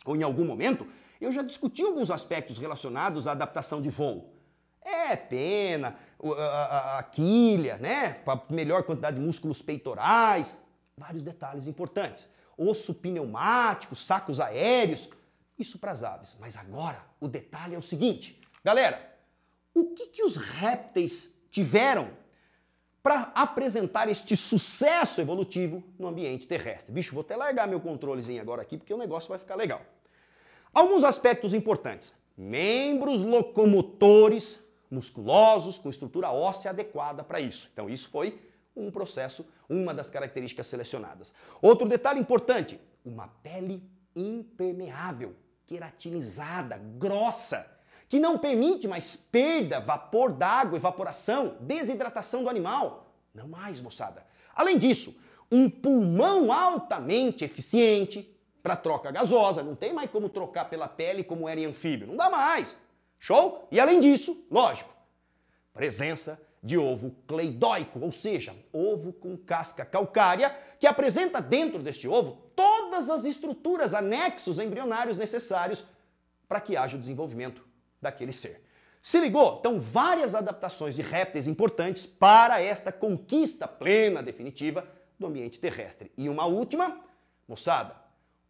ou em algum momento, eu já discuti alguns aspectos relacionados à adaptação de voo. É, pena, a, a, a quilha, né? Para melhor quantidade de músculos peitorais, vários detalhes importantes. Osso pneumático, sacos aéreos, isso para as aves. Mas agora o detalhe é o seguinte, galera, o que, que os répteis tiveram para apresentar este sucesso evolutivo no ambiente terrestre. Bicho, vou até largar meu controlezinho agora aqui porque o negócio vai ficar legal. Alguns aspectos importantes. Membros locomotores musculosos com estrutura óssea adequada para isso. Então isso foi um processo, uma das características selecionadas. Outro detalhe importante, uma pele impermeável, queratinizada, grossa, que não permite mais perda, vapor d'água, evaporação, desidratação do animal. Não mais, moçada. Além disso, um pulmão altamente eficiente para troca gasosa. Não tem mais como trocar pela pele como era em anfíbio. Não dá mais. Show? E além disso, lógico, presença de ovo cleidoico, ou seja, ovo com casca calcária, que apresenta dentro deste ovo todas as estruturas, anexos embrionários necessários para que haja o desenvolvimento daquele ser. Se ligou? Então, várias adaptações de répteis importantes para esta conquista plena, definitiva do ambiente terrestre. E uma última, moçada,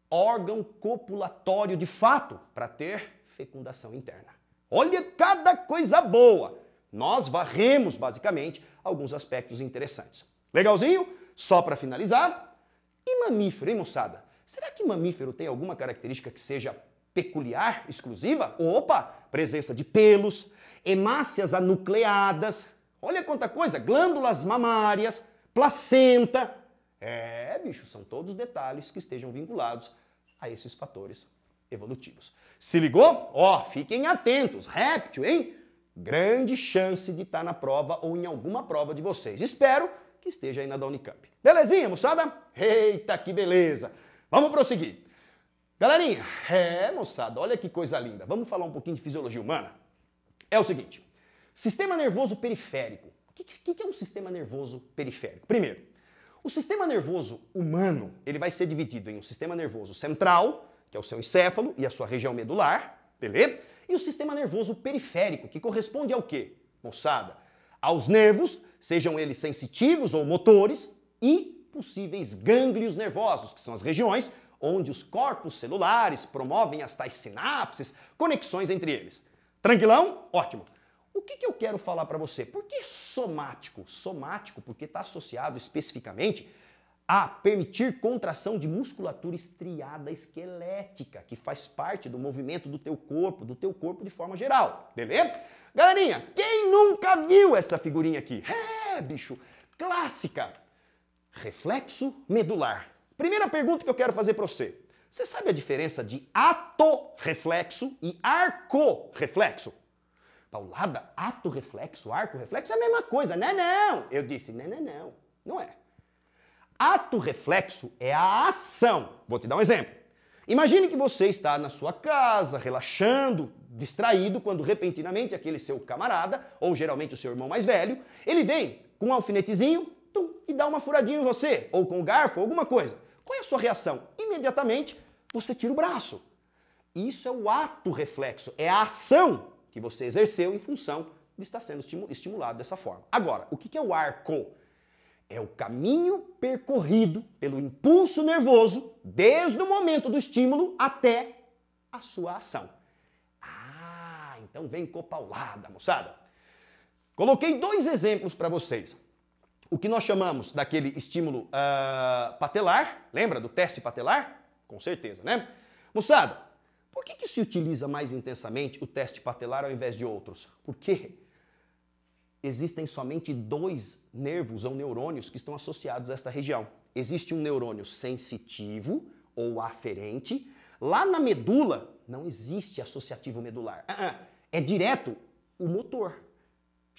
órgão copulatório de fato para ter fecundação interna. Olha cada coisa boa! Nós varremos basicamente alguns aspectos interessantes. Legalzinho? Só para finalizar, e mamífero, hein, moçada? Será que mamífero tem alguma característica que seja peculiar, exclusiva? Opa! Presença de pelos, hemácias anucleadas, olha quanta coisa, glândulas mamárias, placenta. É, bicho, são todos detalhes que estejam vinculados a esses fatores evolutivos. Se ligou? Ó, fiquem atentos, réptil, hein? Grande chance de estar na prova ou em alguma prova de vocês. Espero que esteja aí na da Unicamp. Belezinha, moçada? Eita, que beleza! Vamos prosseguir. Galerinha, é, moçada, olha que coisa linda. Vamos falar um pouquinho de fisiologia humana? É o seguinte, sistema nervoso periférico. O que, que é um sistema nervoso periférico? Primeiro, o sistema nervoso humano, ele vai ser dividido em um sistema nervoso central, que é o seu encéfalo e a sua região medular, beleza? E o sistema nervoso periférico, que corresponde ao quê? Moçada, aos nervos, sejam eles sensitivos ou motores, e possíveis gânglios nervosos, que são as regiões onde os corpos celulares promovem as tais sinapses, conexões entre eles. Tranquilão? Ótimo. O que, que eu quero falar para você? Por que somático? Somático porque está associado especificamente a permitir contração de musculatura estriada esquelética, que faz parte do movimento do teu corpo, do teu corpo de forma geral, beleza? Galerinha, quem nunca viu essa figurinha aqui? É, bicho, clássica. Reflexo medular. Primeira pergunta que eu quero fazer para você. Você sabe a diferença de ato-reflexo e arco-reflexo? Paulada, ato-reflexo, arco-reflexo é a mesma coisa, né? Não, Eu disse, não, não, não. Não é. Ato reflexo é a ação. Vou te dar um exemplo. Imagine que você está na sua casa, relaxando, distraído, quando repentinamente aquele seu camarada, ou geralmente o seu irmão mais velho, ele vem com um alfinetezinho tum, e dá uma furadinha em você, ou com o garfo, alguma coisa. Qual é a sua reação? Imediatamente você tira o braço. Isso é o ato reflexo, é a ação que você exerceu em função de estar sendo estimulado dessa forma. Agora, o que é o arco? é o caminho percorrido pelo impulso nervoso desde o momento do estímulo até a sua ação. Ah, então vem copaulada, moçada. Coloquei dois exemplos para vocês. O que nós chamamos daquele estímulo uh, patelar, lembra do teste patelar? Com certeza, né? Moçada, por que, que se utiliza mais intensamente o teste patelar ao invés de outros? Porque existem somente dois nervos ou neurônios que estão associados a esta região. Existe um neurônio sensitivo ou aferente. Lá na medula não existe associativo medular. Uh -uh. É direto o motor,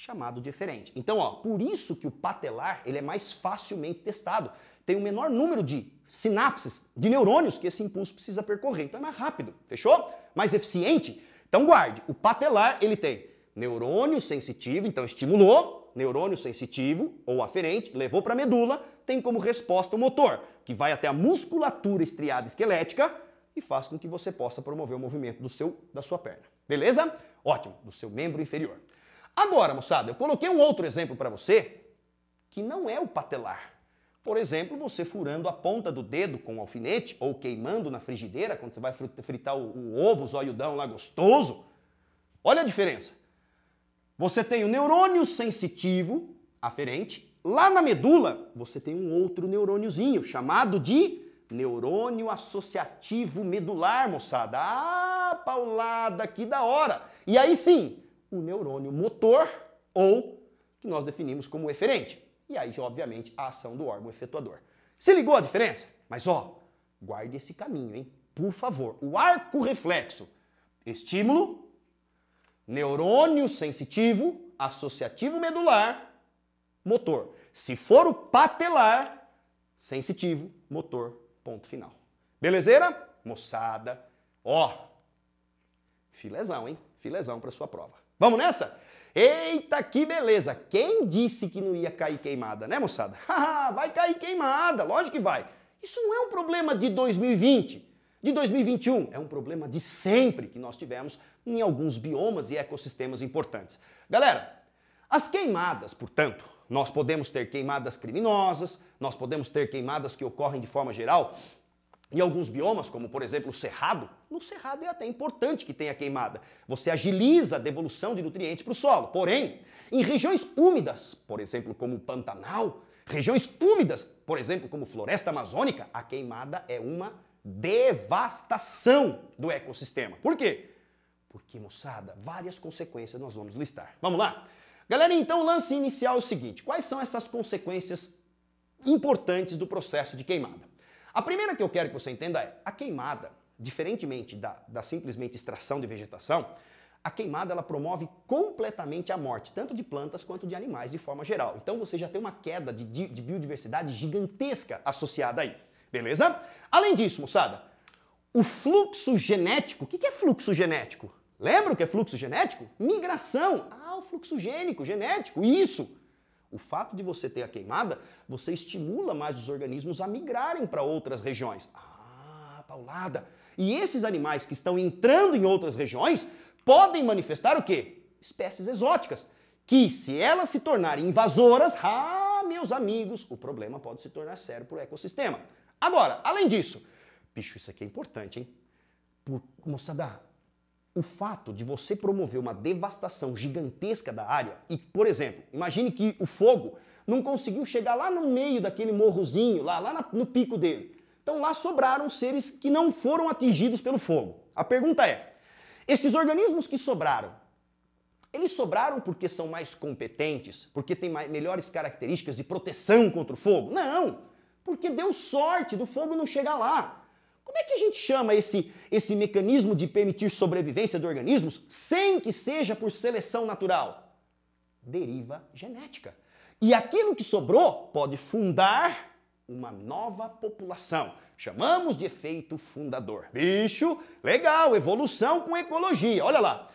chamado de eferente. Então, ó, por isso que o patelar ele é mais facilmente testado. Tem um menor número de sinapses, de neurônios que esse impulso precisa percorrer. Então é mais rápido, fechou? Mais eficiente. Então guarde, o patelar ele tem neurônio sensitivo, então estimulou, neurônio sensitivo ou aferente, levou para a medula, tem como resposta o motor, que vai até a musculatura estriada esquelética e faz com que você possa promover o movimento do seu, da sua perna. Beleza? Ótimo, do seu membro inferior. Agora, moçada, eu coloquei um outro exemplo para você que não é o patelar. Por exemplo, você furando a ponta do dedo com um alfinete ou queimando na frigideira quando você vai fritar o, o ovo, o zoiudão lá gostoso. Olha a diferença. Você tem o neurônio sensitivo aferente. Lá na medula, você tem um outro neurôniozinho chamado de neurônio associativo medular, moçada. Ah, paulada, que da hora! E aí sim, o neurônio motor ou que nós definimos como eferente. E aí, obviamente, a ação do órgão efetuador. Se ligou a diferença? Mas ó, guarde esse caminho, hein? Por favor. O arco reflexo. Estímulo, neurônio sensitivo, associativo medular, motor. Se for o patelar, sensitivo, motor, ponto final. Belezeira? Moçada. Ó, filezão, hein? Filezão para sua prova. Vamos nessa? Eita, que beleza! Quem disse que não ia cair queimada, né, moçada? vai cair queimada, lógico que vai. Isso não é um problema de 2020 de 2021. É um problema de sempre que nós tivemos em alguns biomas e ecossistemas importantes. Galera, as queimadas, portanto, nós podemos ter queimadas criminosas, nós podemos ter queimadas que ocorrem de forma geral em alguns biomas, como por exemplo o cerrado. No cerrado é até importante que tenha queimada. Você agiliza a devolução de nutrientes para o solo. Porém, em regiões úmidas, por exemplo, como o Pantanal, regiões úmidas, por exemplo, como floresta amazônica, a queimada é uma devastação do ecossistema. Por quê? Porque, moçada, várias consequências nós vamos listar. Vamos lá? Galera, então o lance inicial é o seguinte: quais são essas consequências importantes do processo de queimada? A primeira que eu quero que você entenda é a queimada, diferentemente da, da simplesmente extração de vegetação, A queimada ela promove completamente a morte, tanto de plantas quanto de animais de forma geral. Então você já tem uma queda de, de biodiversidade gigantesca associada aí. Beleza? Além disso, moçada, o fluxo genético, o que é fluxo genético? Lembra o que é fluxo genético? Migração. Ah, o fluxo gênico, genético, isso. O fato de você ter a queimada, você estimula mais os organismos a migrarem para outras regiões. Ah, paulada. E esses animais que estão entrando em outras regiões podem manifestar o quê? Espécies exóticas. Que se elas se tornarem invasoras, ah, meus amigos, o problema pode se tornar sério para o ecossistema. Agora, além disso, bicho, isso aqui é importante, hein? Por, moçada, o fato de você promover uma devastação gigantesca da área, e, por exemplo, imagine que o fogo não conseguiu chegar lá no meio daquele morrozinho, lá, lá no pico dele. Então lá sobraram seres que não foram atingidos pelo fogo. A pergunta é: esses organismos que sobraram, eles sobraram porque são mais competentes, porque têm melhores características de proteção contra o fogo? Não, porque deu sorte do fogo não chegar lá. Como é que a gente chama esse, esse mecanismo de permitir sobrevivência de organismos sem que seja por seleção natural? Deriva genética. E aquilo que sobrou pode fundar uma nova população. Chamamos de efeito fundador. Bicho, legal, evolução com ecologia. Olha lá.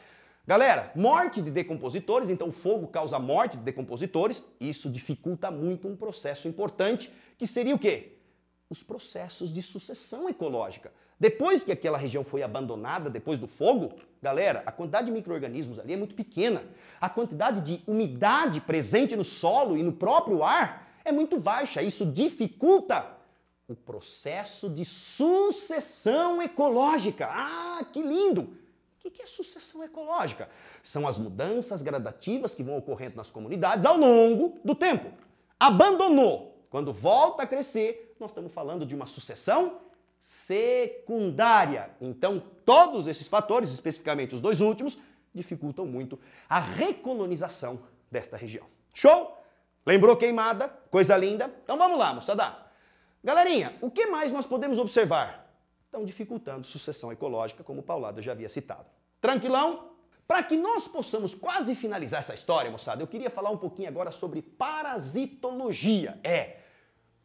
Galera, morte de decompositores, então fogo causa morte de decompositores, isso dificulta muito um processo importante, que seria o quê? Os processos de sucessão ecológica. Depois que aquela região foi abandonada, depois do fogo, galera, a quantidade de micro-organismos ali é muito pequena. A quantidade de umidade presente no solo e no próprio ar é muito baixa. Isso dificulta o processo de sucessão ecológica. Ah, que lindo! O que é sucessão ecológica? São as mudanças gradativas que vão ocorrendo nas comunidades ao longo do tempo. Abandonou. Quando volta a crescer, nós estamos falando de uma sucessão secundária. Então, todos esses fatores, especificamente os dois últimos, dificultam muito a recolonização desta região. Show? Lembrou queimada? Coisa linda? Então vamos lá, moçada. Galerinha, o que mais nós podemos observar? Estão dificultando sucessão ecológica, como o Paulado já havia citado. Tranquilão? Para que nós possamos quase finalizar essa história, moçada, eu queria falar um pouquinho agora sobre parasitologia. É,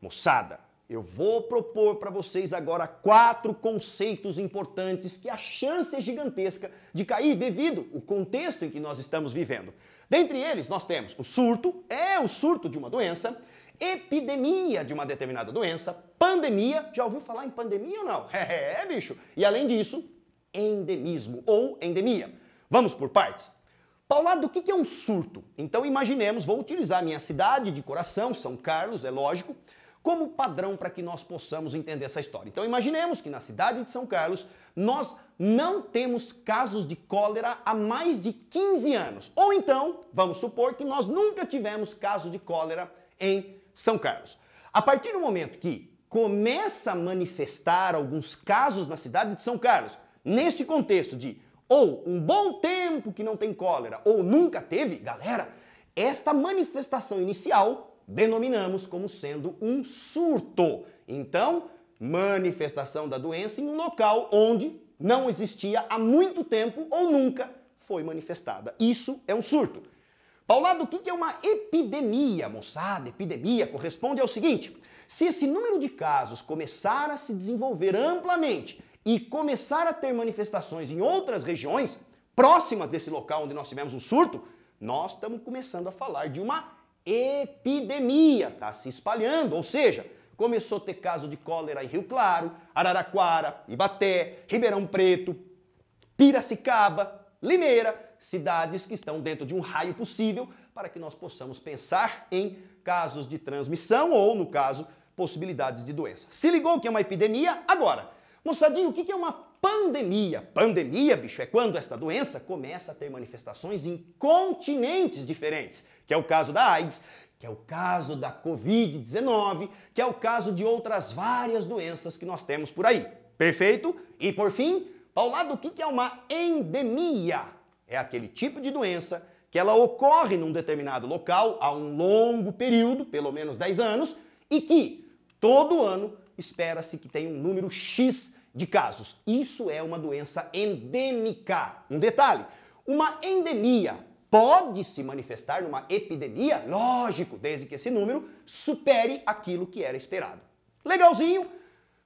moçada, eu vou propor para vocês agora quatro conceitos importantes que a chance é gigantesca de cair devido ao contexto em que nós estamos vivendo. Dentre eles, nós temos o surto, é o surto de uma doença, epidemia de uma determinada doença, pandemia, já ouviu falar em pandemia ou não? É, bicho. E além disso, endemismo ou endemia. Vamos por partes. Paulado, o que é um surto? Então imaginemos, vou utilizar a minha cidade de coração, São Carlos, é lógico, como padrão para que nós possamos entender essa história. Então imaginemos que na cidade de São Carlos nós não temos casos de cólera há mais de 15 anos. Ou então, vamos supor que nós nunca tivemos caso de cólera em São Carlos. A partir do momento que começa a manifestar alguns casos na cidade de São Carlos, neste contexto de ou um bom tempo que não tem cólera ou nunca teve, galera, esta manifestação inicial denominamos como sendo um surto. Então, manifestação da doença em um local onde não existia há muito tempo ou nunca foi manifestada. Isso é um surto. Paulado, o que é uma epidemia, moçada? Epidemia corresponde ao seguinte: se esse número de casos começar a se desenvolver amplamente e começar a ter manifestações em outras regiões próximas desse local onde nós tivemos um surto, nós estamos começando a falar de uma epidemia, está se espalhando, ou seja, começou a ter caso de cólera em Rio Claro, Araraquara, Ibaté, Ribeirão Preto, Piracicaba, Limeira, cidades que estão dentro de um raio possível para que nós possamos pensar em casos de transmissão ou, no caso, possibilidades de doença. Se ligou que é uma epidemia? Agora, moçadinho, o que é uma pandemia? Pandemia, bicho, é quando esta doença começa a ter manifestações em continentes diferentes que é o caso da AIDS, que é o caso da Covid-19, que é o caso de outras várias doenças que nós temos por aí. Perfeito? E por fim, Paulado, o que é uma endemia? É aquele tipo de doença que ela ocorre num determinado local há um longo período, pelo menos 10 anos, e que todo ano espera-se que tenha um número X de casos. Isso é uma doença endêmica. Um detalhe: Uma endemia pode se manifestar numa epidemia? Lógico, desde que esse número supere aquilo que era esperado. Legalzinho?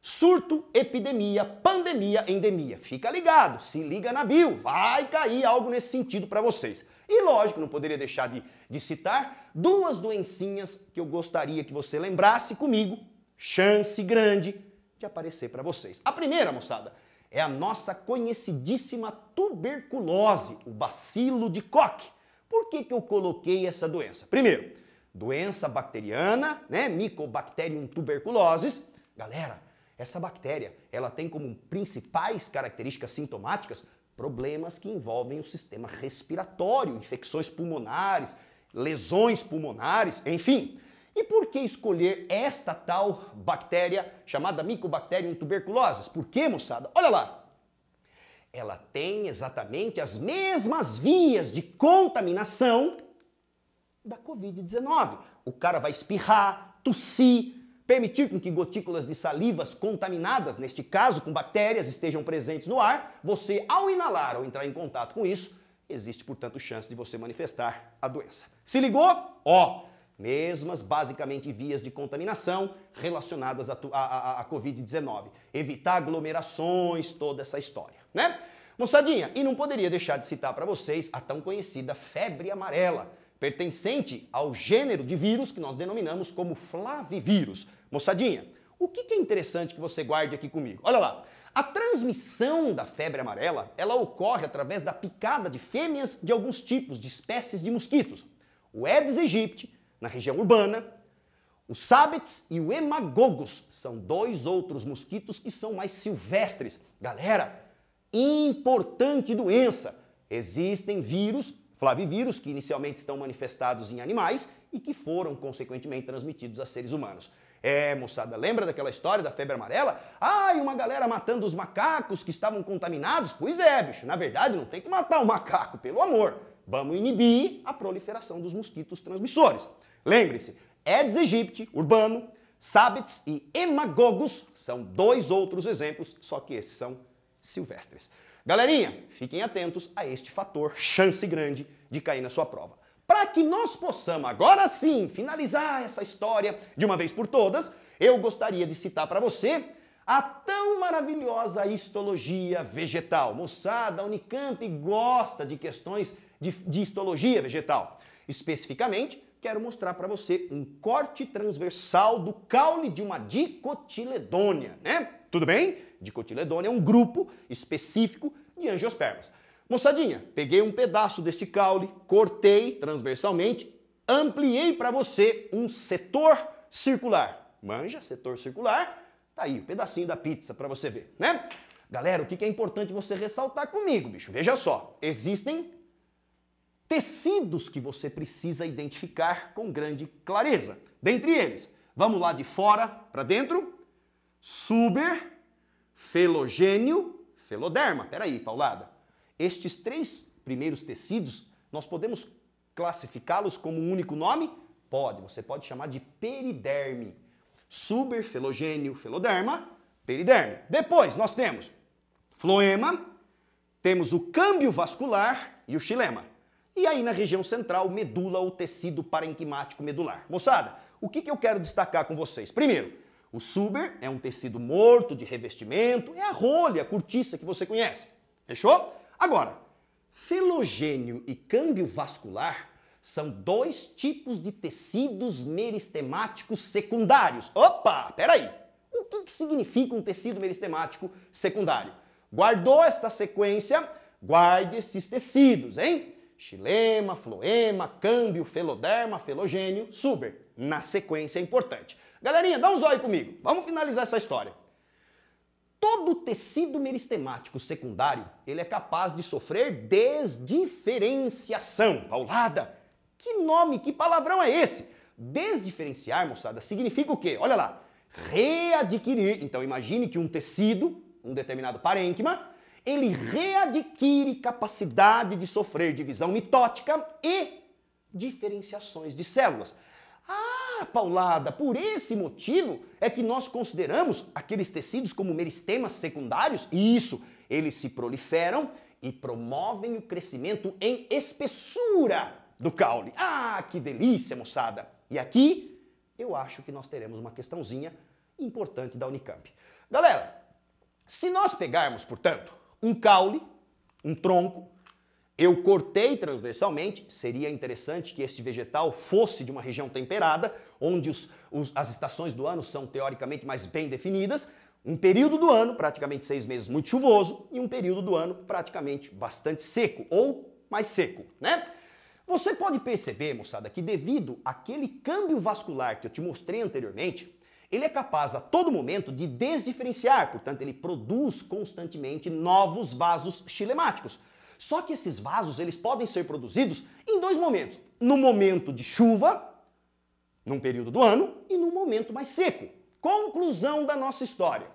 Surto, epidemia, pandemia, endemia. Fica ligado, se liga na bio, vai cair algo nesse sentido para vocês. E lógico, não poderia deixar de, de citar duas doencinhas que eu gostaria que você lembrasse comigo, chance grande de aparecer para vocês. A primeira, moçada, é a nossa conhecidíssima tuberculose, o bacilo de Koch. Por que, que eu coloquei essa doença? Primeiro, doença bacteriana, né, Mycobacterium tuberculosis. Galera, essa bactéria, ela tem como principais características sintomáticas problemas que envolvem o sistema respiratório, infecções pulmonares, lesões pulmonares, enfim. E por que escolher esta tal bactéria chamada Mycobacterium tuberculosis? Por quê, moçada? Olha lá. Ela tem exatamente as mesmas vias de contaminação da Covid-19. O cara vai espirrar, tossir, permitir com que gotículas de salivas contaminadas, neste caso com bactérias, estejam presentes no ar, você, ao inalar ou entrar em contato com isso, existe, portanto, chance de você manifestar a doença. Se ligou? Ó, mesmas, basicamente, vias de contaminação relacionadas à Covid-19. Evitar aglomerações, toda essa história, né? Moçadinha, e não poderia deixar de citar para vocês a tão conhecida febre amarela pertencente ao gênero de vírus que nós denominamos como flavivírus. Moçadinha, o que é interessante que você guarde aqui comigo? Olha lá, a transmissão da febre amarela, ela ocorre através da picada de fêmeas de alguns tipos de espécies de mosquitos. O Aedes aegypti, na região urbana, o Sabets e o Hemagogos são dois outros mosquitos que são mais silvestres. Galera, importante doença. Existem vírus flavivírus, que inicialmente estão manifestados em animais e que foram, consequentemente, transmitidos a seres humanos. É, moçada, lembra daquela história da febre amarela? Ah, e uma galera matando os macacos que estavam contaminados? Pois é, bicho, na verdade não tem que matar o macaco, pelo amor. Vamos inibir a proliferação dos mosquitos transmissores. Lembre-se, Aedes aegypti, urbano, Sabets e Hemagogos são dois outros exemplos, só que esses são silvestres. Galerinha, fiquem atentos a este fator, chance grande de cair na sua prova. Para que nós possamos agora sim finalizar essa história de uma vez por todas, eu gostaria de citar para você a tão maravilhosa histologia vegetal. Moçada, a Unicamp gosta de questões de, de histologia vegetal. Especificamente, quero mostrar para você um corte transversal do caule de uma dicotiledônia, né? Tudo bem? Dicotiledônia é um grupo específico de angiospermas. Moçadinha, peguei um pedaço deste caule, cortei transversalmente, ampliei para você um setor circular. Manja, setor circular, tá aí, o um pedacinho da pizza para você ver, né? Galera, o que é importante você ressaltar comigo, bicho? Veja só, existem tecidos que você precisa identificar com grande clareza. Dentre eles, vamos lá de fora para dentro, Suber, felogênio, feloderma. Peraí, Paulada. Estes três primeiros tecidos, nós podemos classificá-los como um único nome? Pode, você pode chamar de periderme. Suber, felogênio, feloderma, periderme. Depois nós temos floema, temos o câmbio vascular e o xilema. E aí na região central, medula ou tecido parenquimático medular. Moçada, o que, que eu quero destacar com vocês? Primeiro, o suber é um tecido morto de revestimento, é a rolha, a cortiça que você conhece. Fechou? Agora, felogênio e câmbio vascular são dois tipos de tecidos meristemáticos secundários. Opa, peraí! O que, que significa um tecido meristemático secundário? Guardou esta sequência? Guarde estes tecidos, hein? Xilema, floema, câmbio, feloderma, felogênio, suber. Na sequência é importante. Galerinha, dá um zóio comigo. Vamos finalizar essa história. Todo tecido meristemático secundário, ele é capaz de sofrer desdiferenciação. Paulada, que nome, que palavrão é esse? Desdiferenciar, moçada, significa o quê? Olha lá, readquirir. Então imagine que um tecido, um determinado parênquima, ele readquire capacidade de sofrer divisão mitótica e diferenciações de células. Ah, Paulada, por esse motivo é que nós consideramos aqueles tecidos como meristemas secundários? Isso, eles se proliferam e promovem o crescimento em espessura do caule. Ah, que delícia, moçada! E aqui eu acho que nós teremos uma questãozinha importante da Unicamp. Galera, se nós pegarmos, portanto, um caule, um tronco, eu cortei transversalmente, seria interessante que este vegetal fosse de uma região temperada, onde os, os, as estações do ano são teoricamente mais bem definidas, um período do ano, praticamente seis meses, muito chuvoso, e um período do ano praticamente bastante seco, ou mais seco, né? Você pode perceber, moçada, que devido àquele câmbio vascular que eu te mostrei anteriormente, ele é capaz a todo momento de desdiferenciar, portanto, ele produz constantemente novos vasos chilemáticos. Só que esses vasos eles podem ser produzidos em dois momentos: no momento de chuva, num período do ano, e no momento mais seco. Conclusão da nossa história.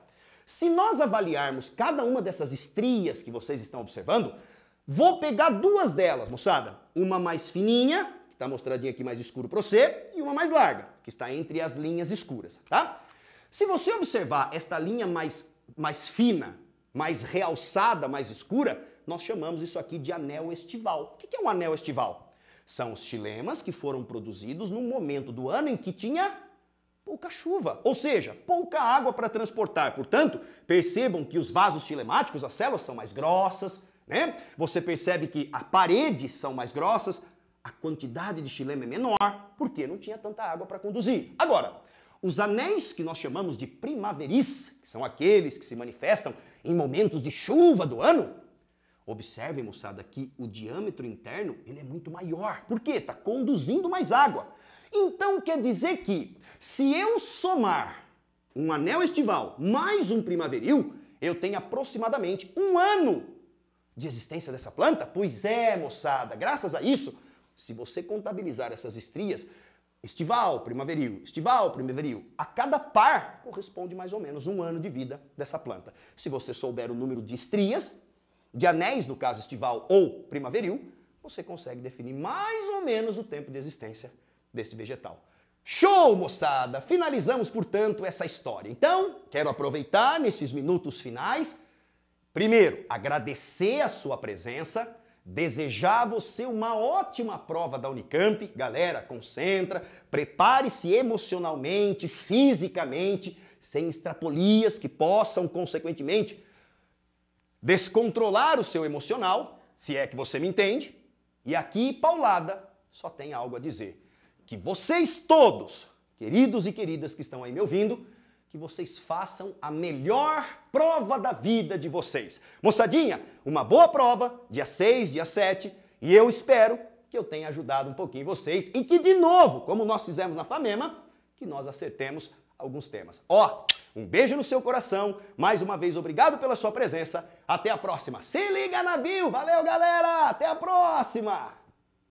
Se nós avaliarmos cada uma dessas estrias que vocês estão observando, vou pegar duas delas, moçada. Uma mais fininha, que está mostradinha aqui mais escuro para você, e uma mais larga, que está entre as linhas escuras, tá? Se você observar esta linha mais, mais fina, mais realçada, mais escura, nós chamamos isso aqui de anel estival. O que é um anel estival? São os chilemas que foram produzidos no momento do ano em que tinha pouca chuva, ou seja, pouca água para transportar. Portanto, percebam que os vasos chilemáticos, as células são mais grossas, né? Você percebe que as paredes são mais grossas, a quantidade de chilema é menor, porque não tinha tanta água para conduzir. Agora, os anéis que nós chamamos de primaveris, que são aqueles que se manifestam em momentos de chuva do ano, Observem, moçada, que o diâmetro interno ele é muito maior. Por quê? Está conduzindo mais água. Então quer dizer que se eu somar um anel estival mais um primaveril, eu tenho aproximadamente um ano de existência dessa planta? Pois é, moçada, graças a isso, se você contabilizar essas estrias, estival, primaveril, estival, primaveril, a cada par corresponde mais ou menos um ano de vida dessa planta. Se você souber o número de estrias, de anéis, no caso estival ou primaveril, você consegue definir mais ou menos o tempo de existência deste vegetal. Show, moçada! Finalizamos, portanto, essa história. Então, quero aproveitar nesses minutos finais, primeiro, agradecer a sua presença, desejar você uma ótima prova da Unicamp. Galera, concentra, prepare-se emocionalmente, fisicamente, sem extrapolias que possam, consequentemente, descontrolar o seu emocional, se é que você me entende. E aqui, Paulada, só tem algo a dizer. Que vocês todos, queridos e queridas que estão aí me ouvindo, que vocês façam a melhor prova da vida de vocês. Moçadinha, uma boa prova, dia 6, dia 7, e eu espero que eu tenha ajudado um pouquinho vocês e que, de novo, como nós fizemos na FAMEMA, que nós acertemos alguns temas. Ó, um beijo no seu coração. Mais uma vez, obrigado pela sua presença. Até a próxima. Se liga na Bio. Valeu, galera. Até a próxima.